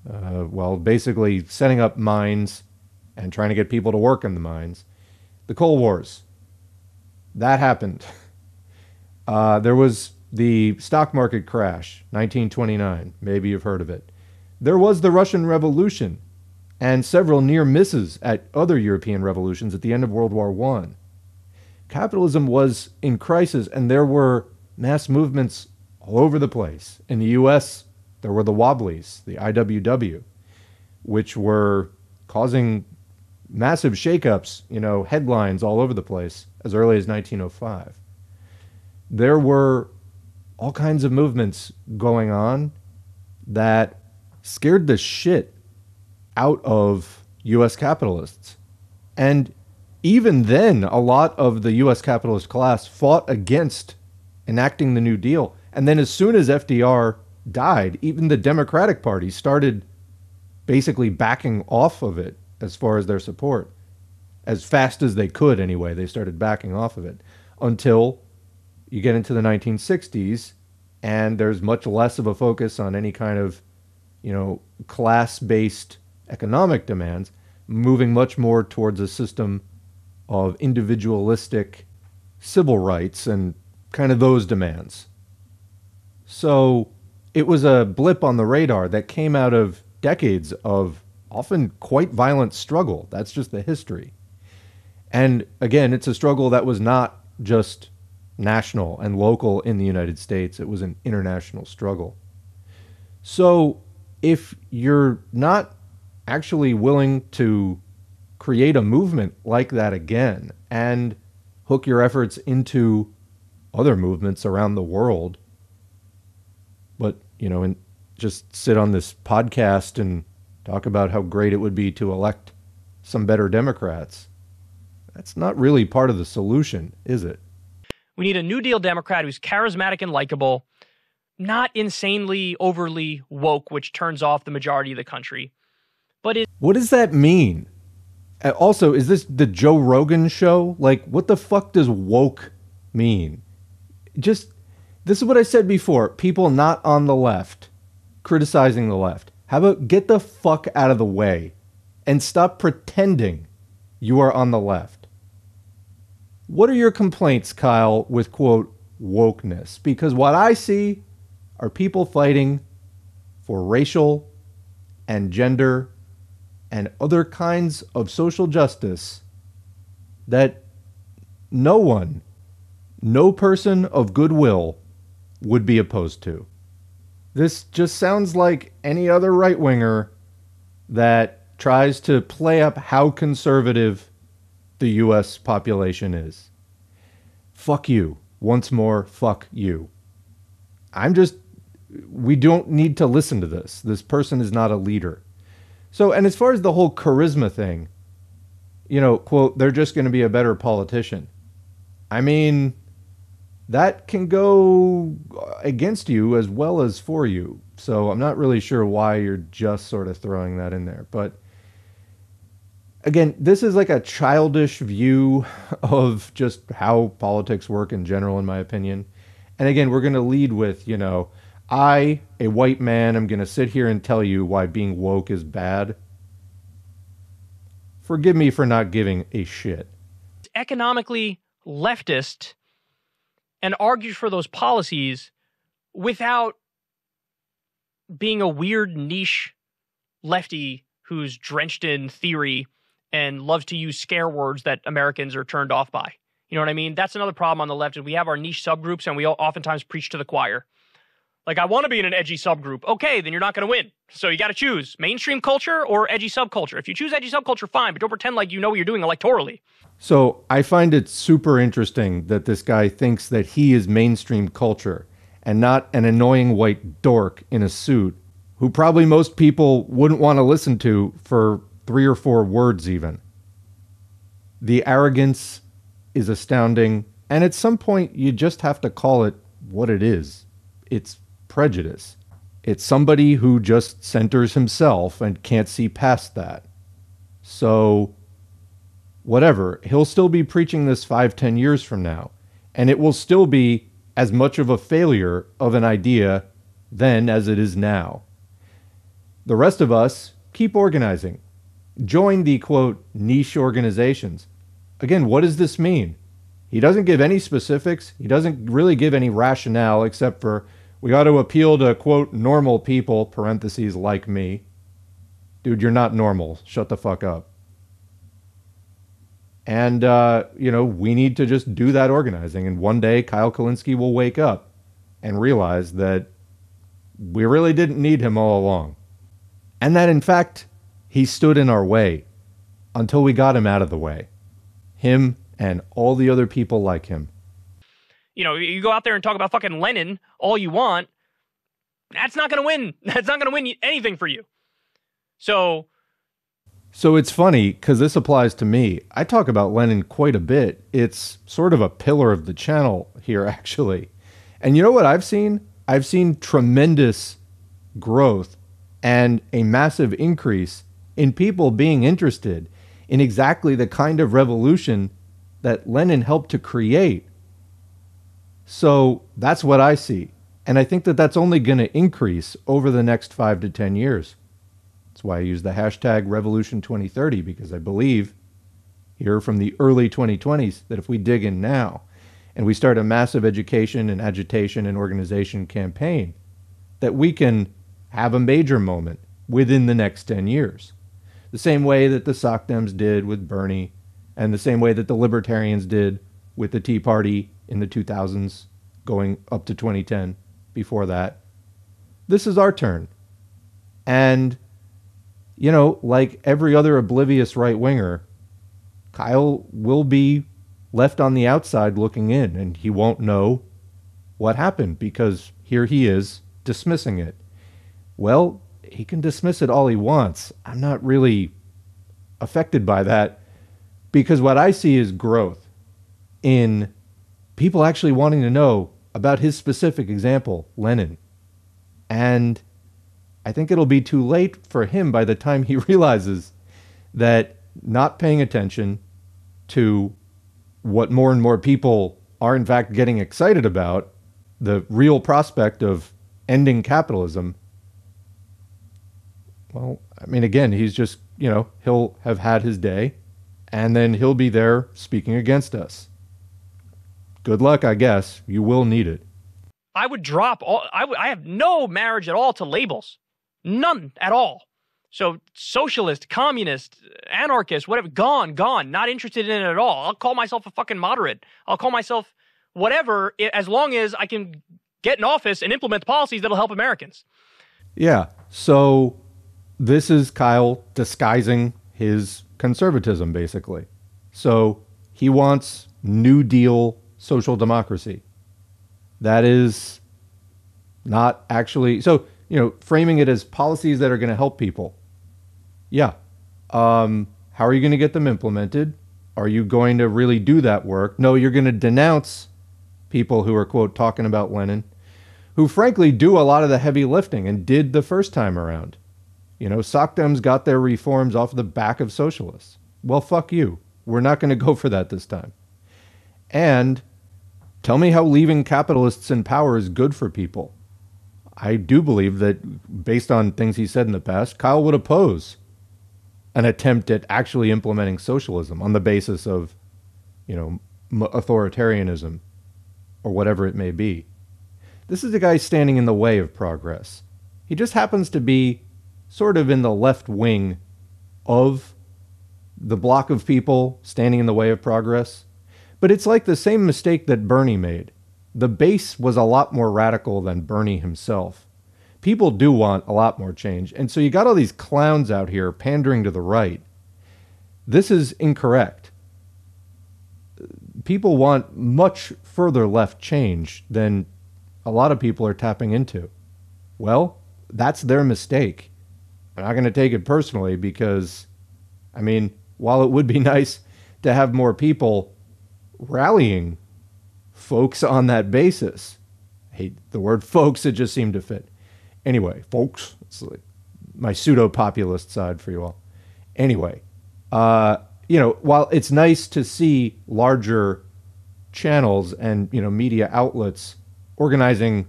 uh, well, basically setting up mines and trying to get people to work in the mines. The Coal Wars. That happened. Uh, there was the stock market crash, 1929. Maybe you've heard of it. There was the Russian Revolution and several near misses at other European revolutions at the end of World War I. Capitalism was in crisis, and there were mass movements all over the place. In the US, there were the Wobblies, the IWW, which were causing massive shakeups, you know, headlines all over the place as early as 1905. There were all kinds of movements going on that scared the shit out of US capitalists. And even then, a lot of the US capitalist class fought against enacting the New Deal. And then, as soon as FDR died, even the Democratic Party started basically backing off of it as far as their support. As fast as they could, anyway, they started backing off of it until you get into the 1960s and there's much less of a focus on any kind of, you know, class based economic demands, moving much more towards a system of individualistic civil rights and kind of those demands. So it was a blip on the radar that came out of decades of often quite violent struggle. That's just the history. And again, it's a struggle that was not just national and local in the United States, it was an international struggle. So if you're not actually willing to create a movement like that again and hook your efforts into other movements around the world, but, you know, and just sit on this podcast and talk about how great it would be to elect some better Democrats. That's not really part of the solution, is it? We need a New Deal Democrat who's charismatic and likable, not insanely overly woke, which turns off the majority of the country, What does that mean? Uh, Also, is this the Joe Rogan show? Like, what the fuck does woke mean? Just, this is what I said before people not on the left criticizing the left. How about get the fuck out of the way and stop pretending you are on the left? What are your complaints, Kyle, with quote wokeness? Because what I see are people fighting for racial and gender and other kinds of social justice that no one, no person of goodwill would be opposed to. This just sounds like any other right winger that tries to play up how conservative the US population is. Fuck you. Once more, fuck you. I'm just, we don't need to listen to this. This person is not a leader. So, and as far as the whole charisma thing, you know, quote, they're just going to be a better politician. I mean, that can go against you as well as for you. So I'm not really sure why you're just sort of throwing that in there. But again, this is like a childish view of just how politics work in general, in my opinion. And again, we're going to lead with, you know, I, a white man, am going to sit here and tell you why being woke is bad. Forgive me for not giving a shit. economically leftist and argues for those policies without being a weird niche lefty who's drenched in theory and loves to use scare words that Americans are turned off by. You know what I mean? That's another problem on the left is we have our niche subgroups and we oftentimes preach to the choir. Like I want to be in an edgy subgroup. Okay, then you're not going to win. So you got to choose mainstream culture or edgy subculture. If you choose edgy subculture, fine, but don't pretend like you know what you're doing electorally. So I find it super interesting that this guy thinks that he is mainstream culture and not an annoying white dork in a suit who probably most people wouldn't want to listen to for three or four words, even. The arrogance is astounding. And at some point, you just have to call it what it is it's prejudice. It's somebody who just centers himself and can't see past that. So, whatever, he'll still be preaching this five, ten years from now. And it will still be as much of a failure of an idea then as it is now. The rest of us keep organizing. Join the quote niche organizations. Again, what does this mean? He doesn't give any specifics. He doesn't really give any rationale except for we got to appeal to quote normal people, parentheses like me. Dude, you're not normal. Shut the fuck up. And, uh, you know, we need to just do that organizing. And one day Kyle Kulinski will wake up and realize that we really didn't need him all along. And that, in fact, he stood in our way until we got him out of the way. Him and all the other people like him. You know, you go out there and talk about fucking Lenin all you want. That's not going to win. That's not going to win anything for you. So, So it's funny because this applies to me. I talk about Lenin quite a bit. It's sort of a pillar of the channel here, actually. And you know what I've seen? I've seen tremendous growth and a massive increase in people being interested in exactly the kind of revolution that Lenin helped to create. So that's what I see. And I think that that's only going to increase over the next five to 10 years. That's why I use the hashtag Revolution 2030 because I believe here from the early 2020s that if we dig in now and we start a massive education and agitation and organization campaign, that we can have a major moment within the next 10 years. The same way that the SOCDEMs did with Bernie, and the same way that the Libertarians did with the Tea Party in the 2000s, going up to 2010 before that. This is our turn. And, you know, like every other oblivious right winger, Kyle will be left on the outside looking in, and he won't know what happened because here he is dismissing it. Well, he can dismiss it all he wants. I'm not really affected by that because what I see is growth in people actually wanting to know about his specific example, Lenin. And I think it'll be too late for him by the time he realizes that not paying attention to what more and more people are in fact getting excited about, the real prospect of ending capitalism. Well, I mean, again, he's just, you know, he'll have had his day and then he'll be there speaking against us. Good luck, I guess. You will need it. I would drop all, I, w- I have no marriage at all to labels. None at all. So socialist, communist, anarchist, whatever, gone, gone. Not interested in it at all. I'll call myself a fucking moderate. I'll call myself whatever as long as I can get in office and implement the policies that'll help Americans. Yeah. So this is Kyle disguising his conservatism, basically. So he wants New Deal social democracy. That is not actually so, you know, framing it as policies that are going to help people yeah. Um, how are you going to get them implemented? Are you going to really do that work? No, you're going to denounce people who are, quote, talking about Lenin, who frankly do a lot of the heavy lifting and did the first time around. You know, SOCDEMs got their reforms off the back of socialists. Well, fuck you. We're not going to go for that this time. And tell me how leaving capitalists in power is good for people. I do believe that, based on things he said in the past, Kyle would oppose an attempt at actually implementing socialism on the basis of, you know, authoritarianism or whatever it may be. This is a guy standing in the way of progress. He just happens to be sort of in the left wing of the bloc of people standing in the way of progress. But it's like the same mistake that Bernie made. The base was a lot more radical than Bernie himself people do want a lot more change. And so you got all these clowns out here pandering to the right. This is incorrect. People want much further left change than a lot of people are tapping into. Well, that's their mistake. I'm not going to take it personally because, I mean, while it would be nice to have more people rallying folks on that basis, I hate the word folks, it just seemed to fit. Anyway, folks, it's like my pseudo populist side for you all. Anyway, uh, you know, while it's nice to see larger channels and you know media outlets organizing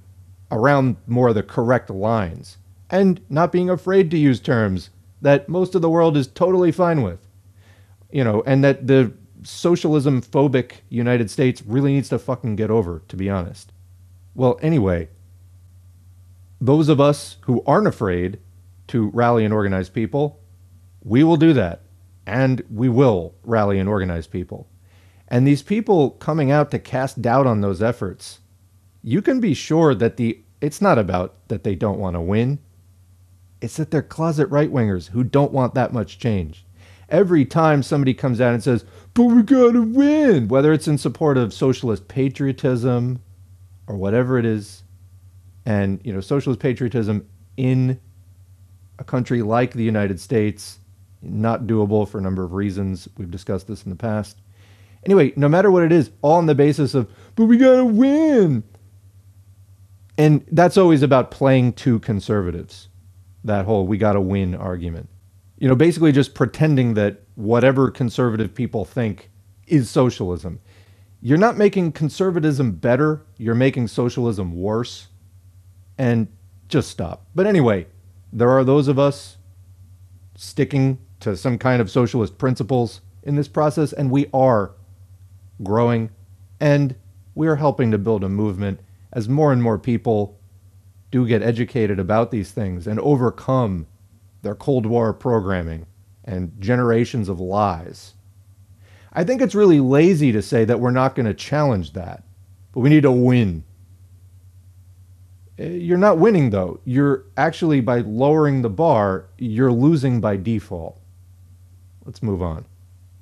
around more of the correct lines and not being afraid to use terms that most of the world is totally fine with, you know, and that the socialism phobic United States really needs to fucking get over, to be honest. Well, anyway, those of us who aren't afraid to rally and organize people, we will do that. And we will rally and organize people. And these people coming out to cast doubt on those efforts, you can be sure that the it's not about that they don't want to win. It's that they're closet right wingers who don't want that much change. Every time somebody comes out and says, but we gotta win, whether it's in support of socialist patriotism or whatever it is, and you know socialist patriotism in a country like the United States not doable for a number of reasons. We've discussed this in the past. Anyway, no matter what it is, all on the basis of, but we got to win. And that's always about playing to conservatives, that whole we got to win argument. You know, basically just pretending that whatever conservative people think is socialism. You're not making conservatism better, you're making socialism worse and just stop. But anyway, there are those of us sticking to some kind of socialist principles in this process, and we are growing and we are helping to build a movement as more and more people do get educated about these things and overcome their Cold War programming and generations of lies. I think it's really lazy to say that we're not going to challenge that, but we need to win Eh, you're not winning though. You're actually by lowering the bar, you're losing by default. Let's move on.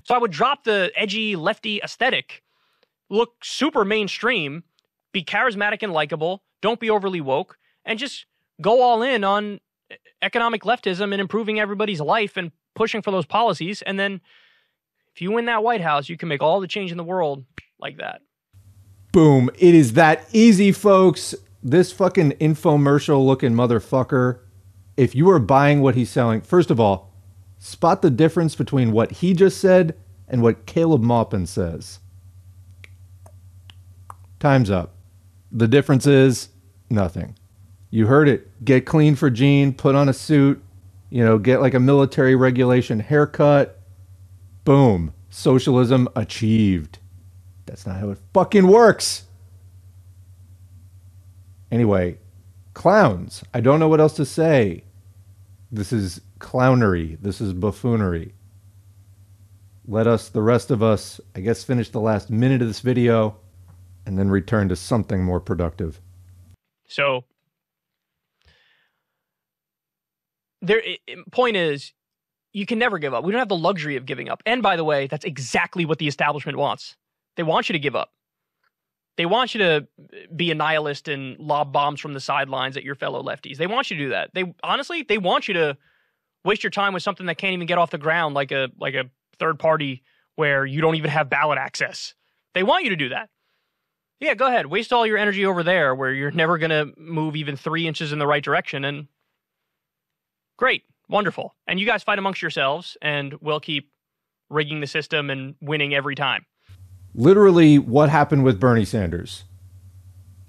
So I would drop the edgy lefty aesthetic, look super mainstream, be charismatic and likable, don't be overly woke, and just go all in on economic leftism and improving everybody's life and pushing for those policies. And then if you win that White House, you can make all the change in the world like that. Boom. It is that easy, folks this fucking infomercial looking motherfucker if you are buying what he's selling, first of all, spot the difference between what he just said and what Caleb Maupin says. Time's up. The difference is nothing. You heard it. Get clean for Gene, put on a suit, you know, get like a military regulation haircut. Boom. Socialism achieved. That's not how it fucking works. Anyway, clowns. I don't know what else to say. This is clownery. This is buffoonery. Let us, the rest of us, I guess, finish the last minute of this video and then return to something more productive. So, there. Point is, you can never give up. We don't have the luxury of giving up. And by the way, that's exactly what the establishment wants. They want you to give up. They want you to uh, be a nihilist and lob bombs from the sidelines at your fellow lefties. They want you to do that. They honestly, they want you to waste your time with something that can't even get off the ground, like a like a third party where you don't even have ballot access. They want you to do that. Yeah, go ahead. Waste all your energy over there where you're never going to move even three inches in the right direction. And great, wonderful. And you guys fight amongst yourselves, and we'll keep rigging the system and winning every time literally what happened with Bernie Sanders.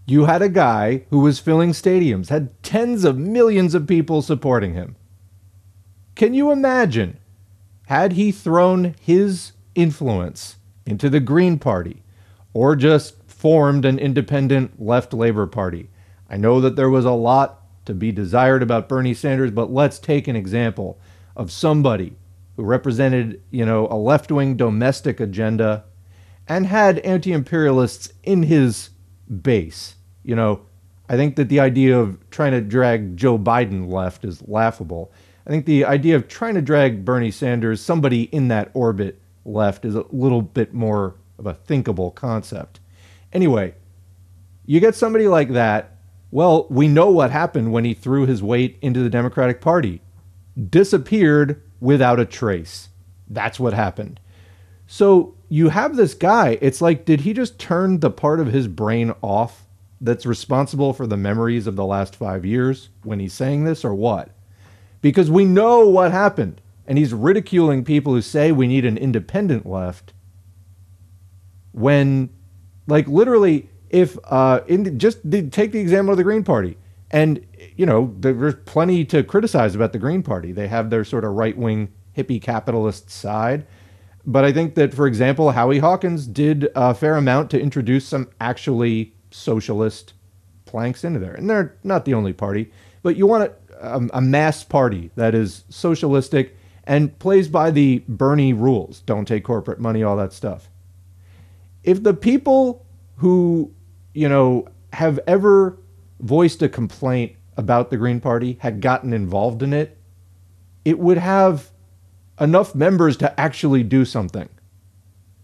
You had a guy who was filling stadiums, had tens of millions of people supporting him. Can you imagine had he thrown his influence into the Green Party or just formed an independent left Labor Party? I know that there was a lot to be desired about Bernie Sanders, but let's take an example of somebody who represented, you know, a left-wing domestic agenda and had anti imperialists in his base. You know, I think that the idea of trying to drag Joe Biden left is laughable. I think the idea of trying to drag Bernie Sanders, somebody in that orbit, left is a little bit more of a thinkable concept. Anyway, you get somebody like that. Well, we know what happened when he threw his weight into the Democratic Party. Disappeared without a trace. That's what happened. So you have this guy. It's like, did he just turn the part of his brain off that's responsible for the memories of the last five years when he's saying this, or what? Because we know what happened. And he's ridiculing people who say we need an independent left when, like, literally, if, uh, in, just take the example of the Green Party. And, you know, there's plenty to criticize about the Green Party. They have their sort of right wing hippie capitalist side but I think that, for example, Howie Hawkins did a fair amount to introduce some actually socialist planks into there. And they're not the only party, but you want a, a, a mass party that is socialistic and plays by the Bernie rules don't take corporate money, all that stuff. If the people who, you know, have ever voiced a complaint about the Green Party had gotten involved in it, it would have enough members to actually do something.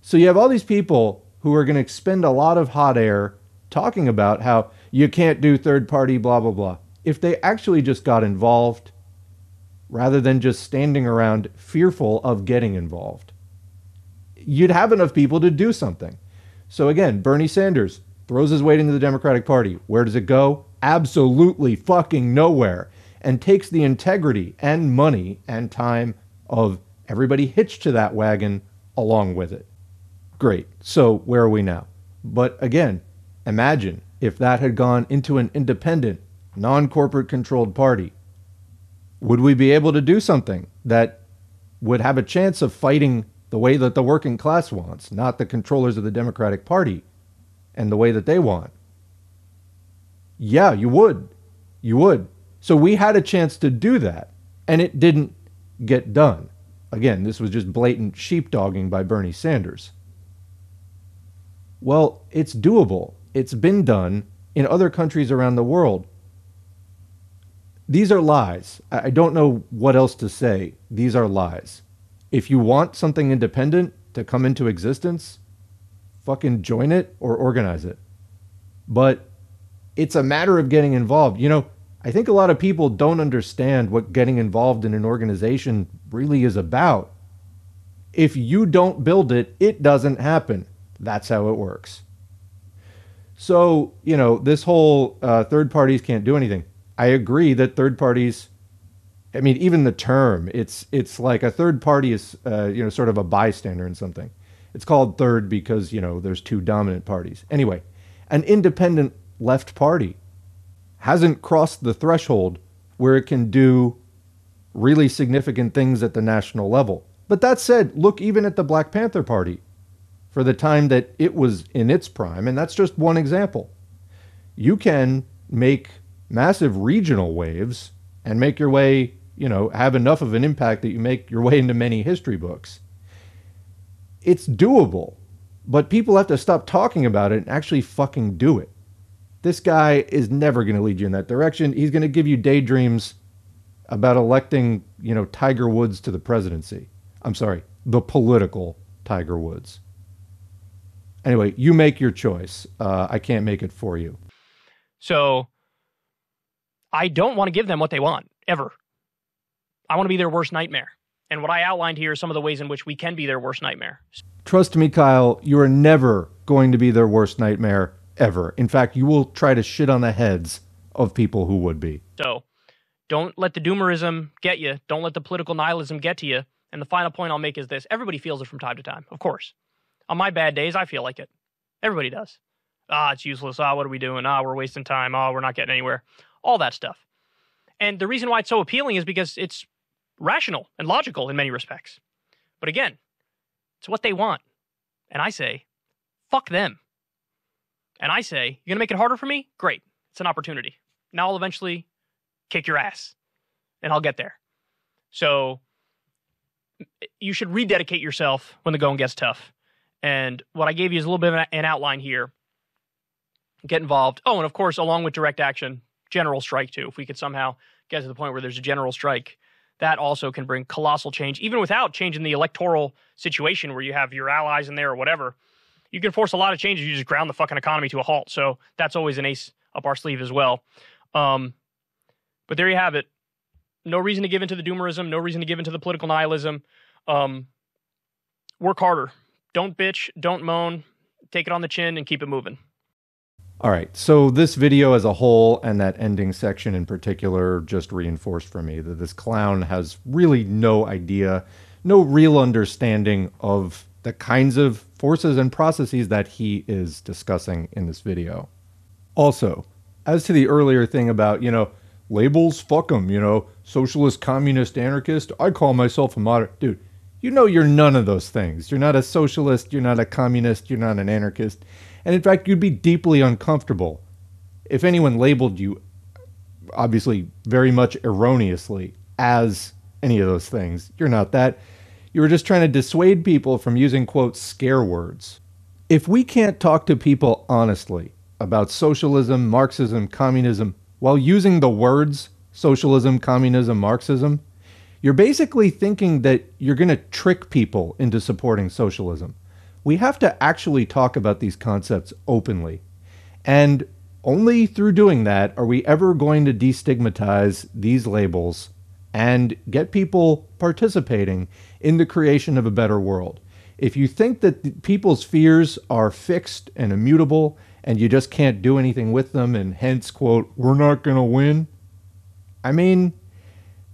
So you have all these people who are going to expend a lot of hot air talking about how you can't do third party, blah, blah, blah. If they actually just got involved rather than just standing around fearful of getting involved, you'd have enough people to do something. So again, Bernie Sanders throws his weight into the Democratic Party. Where does it go? Absolutely fucking nowhere. And takes the integrity and money and time of everybody hitched to that wagon along with it. Great. So where are we now? But again, imagine if that had gone into an independent, non corporate controlled party. Would we be able to do something that would have a chance of fighting the way that the working class wants, not the controllers of the Democratic Party and the way that they want? Yeah, you would. You would. So we had a chance to do that, and it didn't get done. Again, this was just blatant sheepdogging by Bernie Sanders. Well, it's doable. It's been done in other countries around the world. These are lies. I don't know what else to say. These are lies. If you want something independent to come into existence, fucking join it or organize it. But it's a matter of getting involved. You know, I think a lot of people don't understand what getting involved in an organization really is about. If you don't build it, it doesn't happen. That's how it works. So, you know, this whole uh, third parties can't do anything. I agree that third parties I mean, even the term, it's it's like a third party is, uh, you know, sort of a bystander in something. It's called third because, you know, there's two dominant parties. Anyway, an independent left party hasn't crossed the threshold where it can do really significant things at the national level. But that said, look even at the Black Panther Party for the time that it was in its prime, and that's just one example. You can make massive regional waves and make your way, you know, have enough of an impact that you make your way into many history books. It's doable, but people have to stop talking about it and actually fucking do it. This guy is never going to lead you in that direction. He's going to give you daydreams about electing, you know, Tiger Woods to the presidency. I'm sorry, the political Tiger Woods. Anyway, you make your choice. Uh, I can't make it for you. So I don't want to give them what they want ever. I want to be their worst nightmare. And what I outlined here are some of the ways in which we can be their worst nightmare. Trust me, Kyle, you are never going to be their worst nightmare ever. In fact, you will try to shit on the heads of people who would be. So don't let the doomerism get you. Don't let the political nihilism get to you. And the final point I'll make is this everybody feels it from time to time, of course. On my bad days, I feel like it. Everybody does. Ah, it's useless. Ah, what are we doing? Ah, we're wasting time. Ah, we're not getting anywhere. All that stuff. And the reason why it's so appealing is because it's rational and logical in many respects. But again, it's what they want. And I say, fuck them. And I say, you're going to make it harder for me? Great. It's an opportunity. Now I'll eventually kick your ass and I'll get there. So you should rededicate yourself when the going gets tough. And what I gave you is a little bit of an outline here. Get involved. Oh, and of course, along with direct action, general strike too. If we could somehow get to the point where there's a general strike, that also can bring colossal change, even without changing the electoral situation where you have your allies in there or whatever. You can force a lot of changes. You just ground the fucking economy to a halt. So that's always an ace up our sleeve as well. Um, but there you have it. No reason to give into the doomerism. No reason to give into the political nihilism. Um, work harder. Don't bitch. Don't moan. Take it on the chin and keep it moving. All right. So this video as a whole and that ending section in particular just reinforced for me that this clown has really no idea, no real understanding of the kinds of forces and processes that he is discussing in this video. Also, as to the earlier thing about, you know, labels, fuck them, you know, socialist, communist, anarchist, I call myself a moderate. Dude, you know you're none of those things. You're not a socialist, you're not a communist, you're not an anarchist. And in fact, you'd be deeply uncomfortable if anyone labeled you, obviously very much erroneously, as any of those things. You're not that. You were just trying to dissuade people from using, quote, scare words. If we can't talk to people honestly about socialism, Marxism, communism, while using the words socialism, communism, Marxism, you're basically thinking that you're going to trick people into supporting socialism. We have to actually talk about these concepts openly. And only through doing that are we ever going to destigmatize these labels and get people participating in the creation of a better world. If you think that people's fears are fixed and immutable and you just can't do anything with them and hence quote we're not going to win, I mean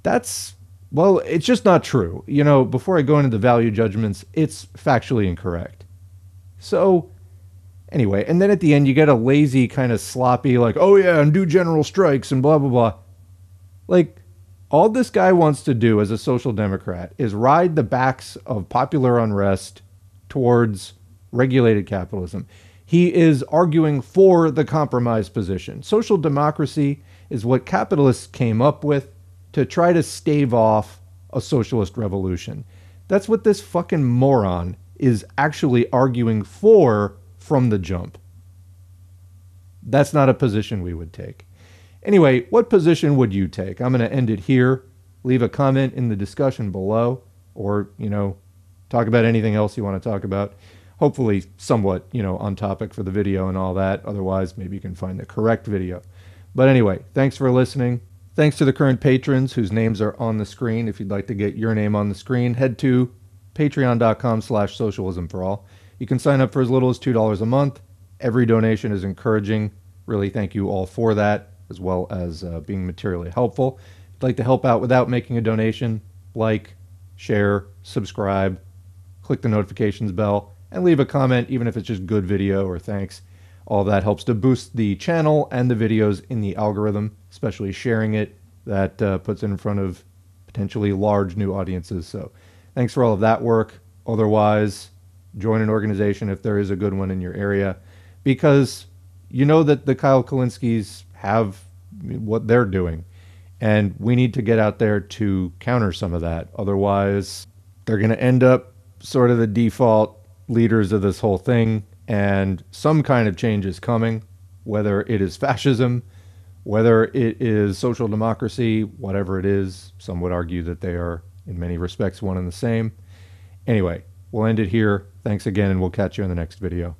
that's well, it's just not true. You know, before I go into the value judgments, it's factually incorrect. So anyway, and then at the end you get a lazy kind of sloppy like, "Oh yeah, and do general strikes and blah blah blah." Like all this guy wants to do as a social democrat is ride the backs of popular unrest towards regulated capitalism. He is arguing for the compromise position. Social democracy is what capitalists came up with to try to stave off a socialist revolution. That's what this fucking moron is actually arguing for from the jump. That's not a position we would take. Anyway, what position would you take? I'm going to end it here. Leave a comment in the discussion below, or, you know, talk about anything else you want to talk about. Hopefully, somewhat, you know, on topic for the video and all that. Otherwise, maybe you can find the correct video. But anyway, thanks for listening. Thanks to the current patrons whose names are on the screen. If you'd like to get your name on the screen, head to patreon.com slash socialism for all. You can sign up for as little as $2 a month. Every donation is encouraging. Really thank you all for that as well as uh, being materially helpful. If you'd like to help out without making a donation, like, share, subscribe, click the notifications bell, and leave a comment, even if it's just good video or thanks. All that helps to boost the channel and the videos in the algorithm, especially sharing it. That uh, puts it in front of potentially large new audiences. So thanks for all of that work. Otherwise, join an organization if there is a good one in your area because you know that the Kyle Kulinskis have what they're doing. And we need to get out there to counter some of that. Otherwise, they're going to end up sort of the default leaders of this whole thing. And some kind of change is coming, whether it is fascism, whether it is social democracy, whatever it is. Some would argue that they are, in many respects, one and the same. Anyway, we'll end it here. Thanks again, and we'll catch you in the next video.